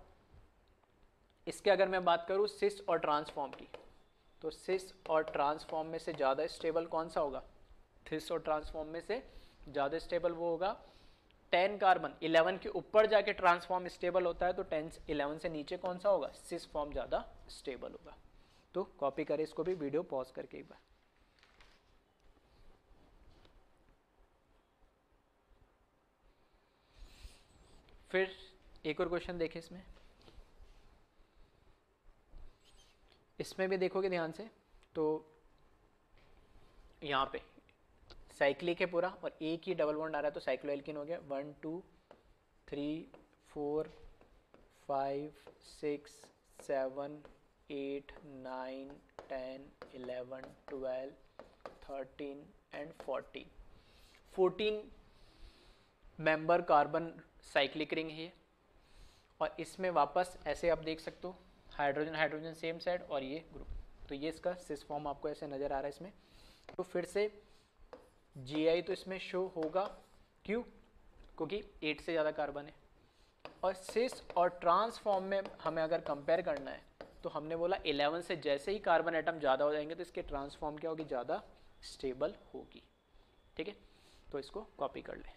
[SPEAKER 1] इसके अगर मैं बात करूँ सिस और ट्रांसफॉर्म की तो सिस और ट्रांसफॉर्म में से ज़्यादा स्टेबल कौन सा होगा? सिस और ट्रांसफॉर्म में से ज़्यादा स्टेबल वो होगा। टेन कार्बन इलेवन के ऊपर जाके ट्रांसफॉर्म स्टेबल होता है तो टेन इलेवन से नीचे कौन सा होगा? सिस फॉर्म ज़्यादा स्टेबल होगा। तो कॉपी करें इसको भी वीडियो पॉज करके एक बार। फिर एक और क्वेश्चन देखें इसमें। इसमें भी देखोगे ध्यान से तो यहाँ पे साइक्लिक है पूरा और एक ही डबल बॉन्ड आ रहा है तो साइक्लोएल्किन हो गया। One two three four five six seven eight nine ten eleven twelve thirteen and fourteen fourteen member carbon cyclic ring है और इसमें वापस ऐसे आप देख सकते हो हाइड्रोजन हाइड्रोजन सेम साइड और ये ग्रुप तो ये इसका सिस फॉर्म आपको ऐसे नज़र आ रहा है इसमें। तो फिर से जीआई तो इसमें शो होगा। क्यों? क्योंकि एट से ज़्यादा कार्बन है। और सिस और ट्रांसफॉर्म में हमें अगर कंपेयर करना है तो हमने बोला 11 से जैसे ही कार्बन एटम ज़्यादा हो जाएँगे तो इसके ट्रांसफॉर्म क्या होगी? ज़्यादा स्टेबल होगी। ठीक है? तो इसको कॉपी कर लें।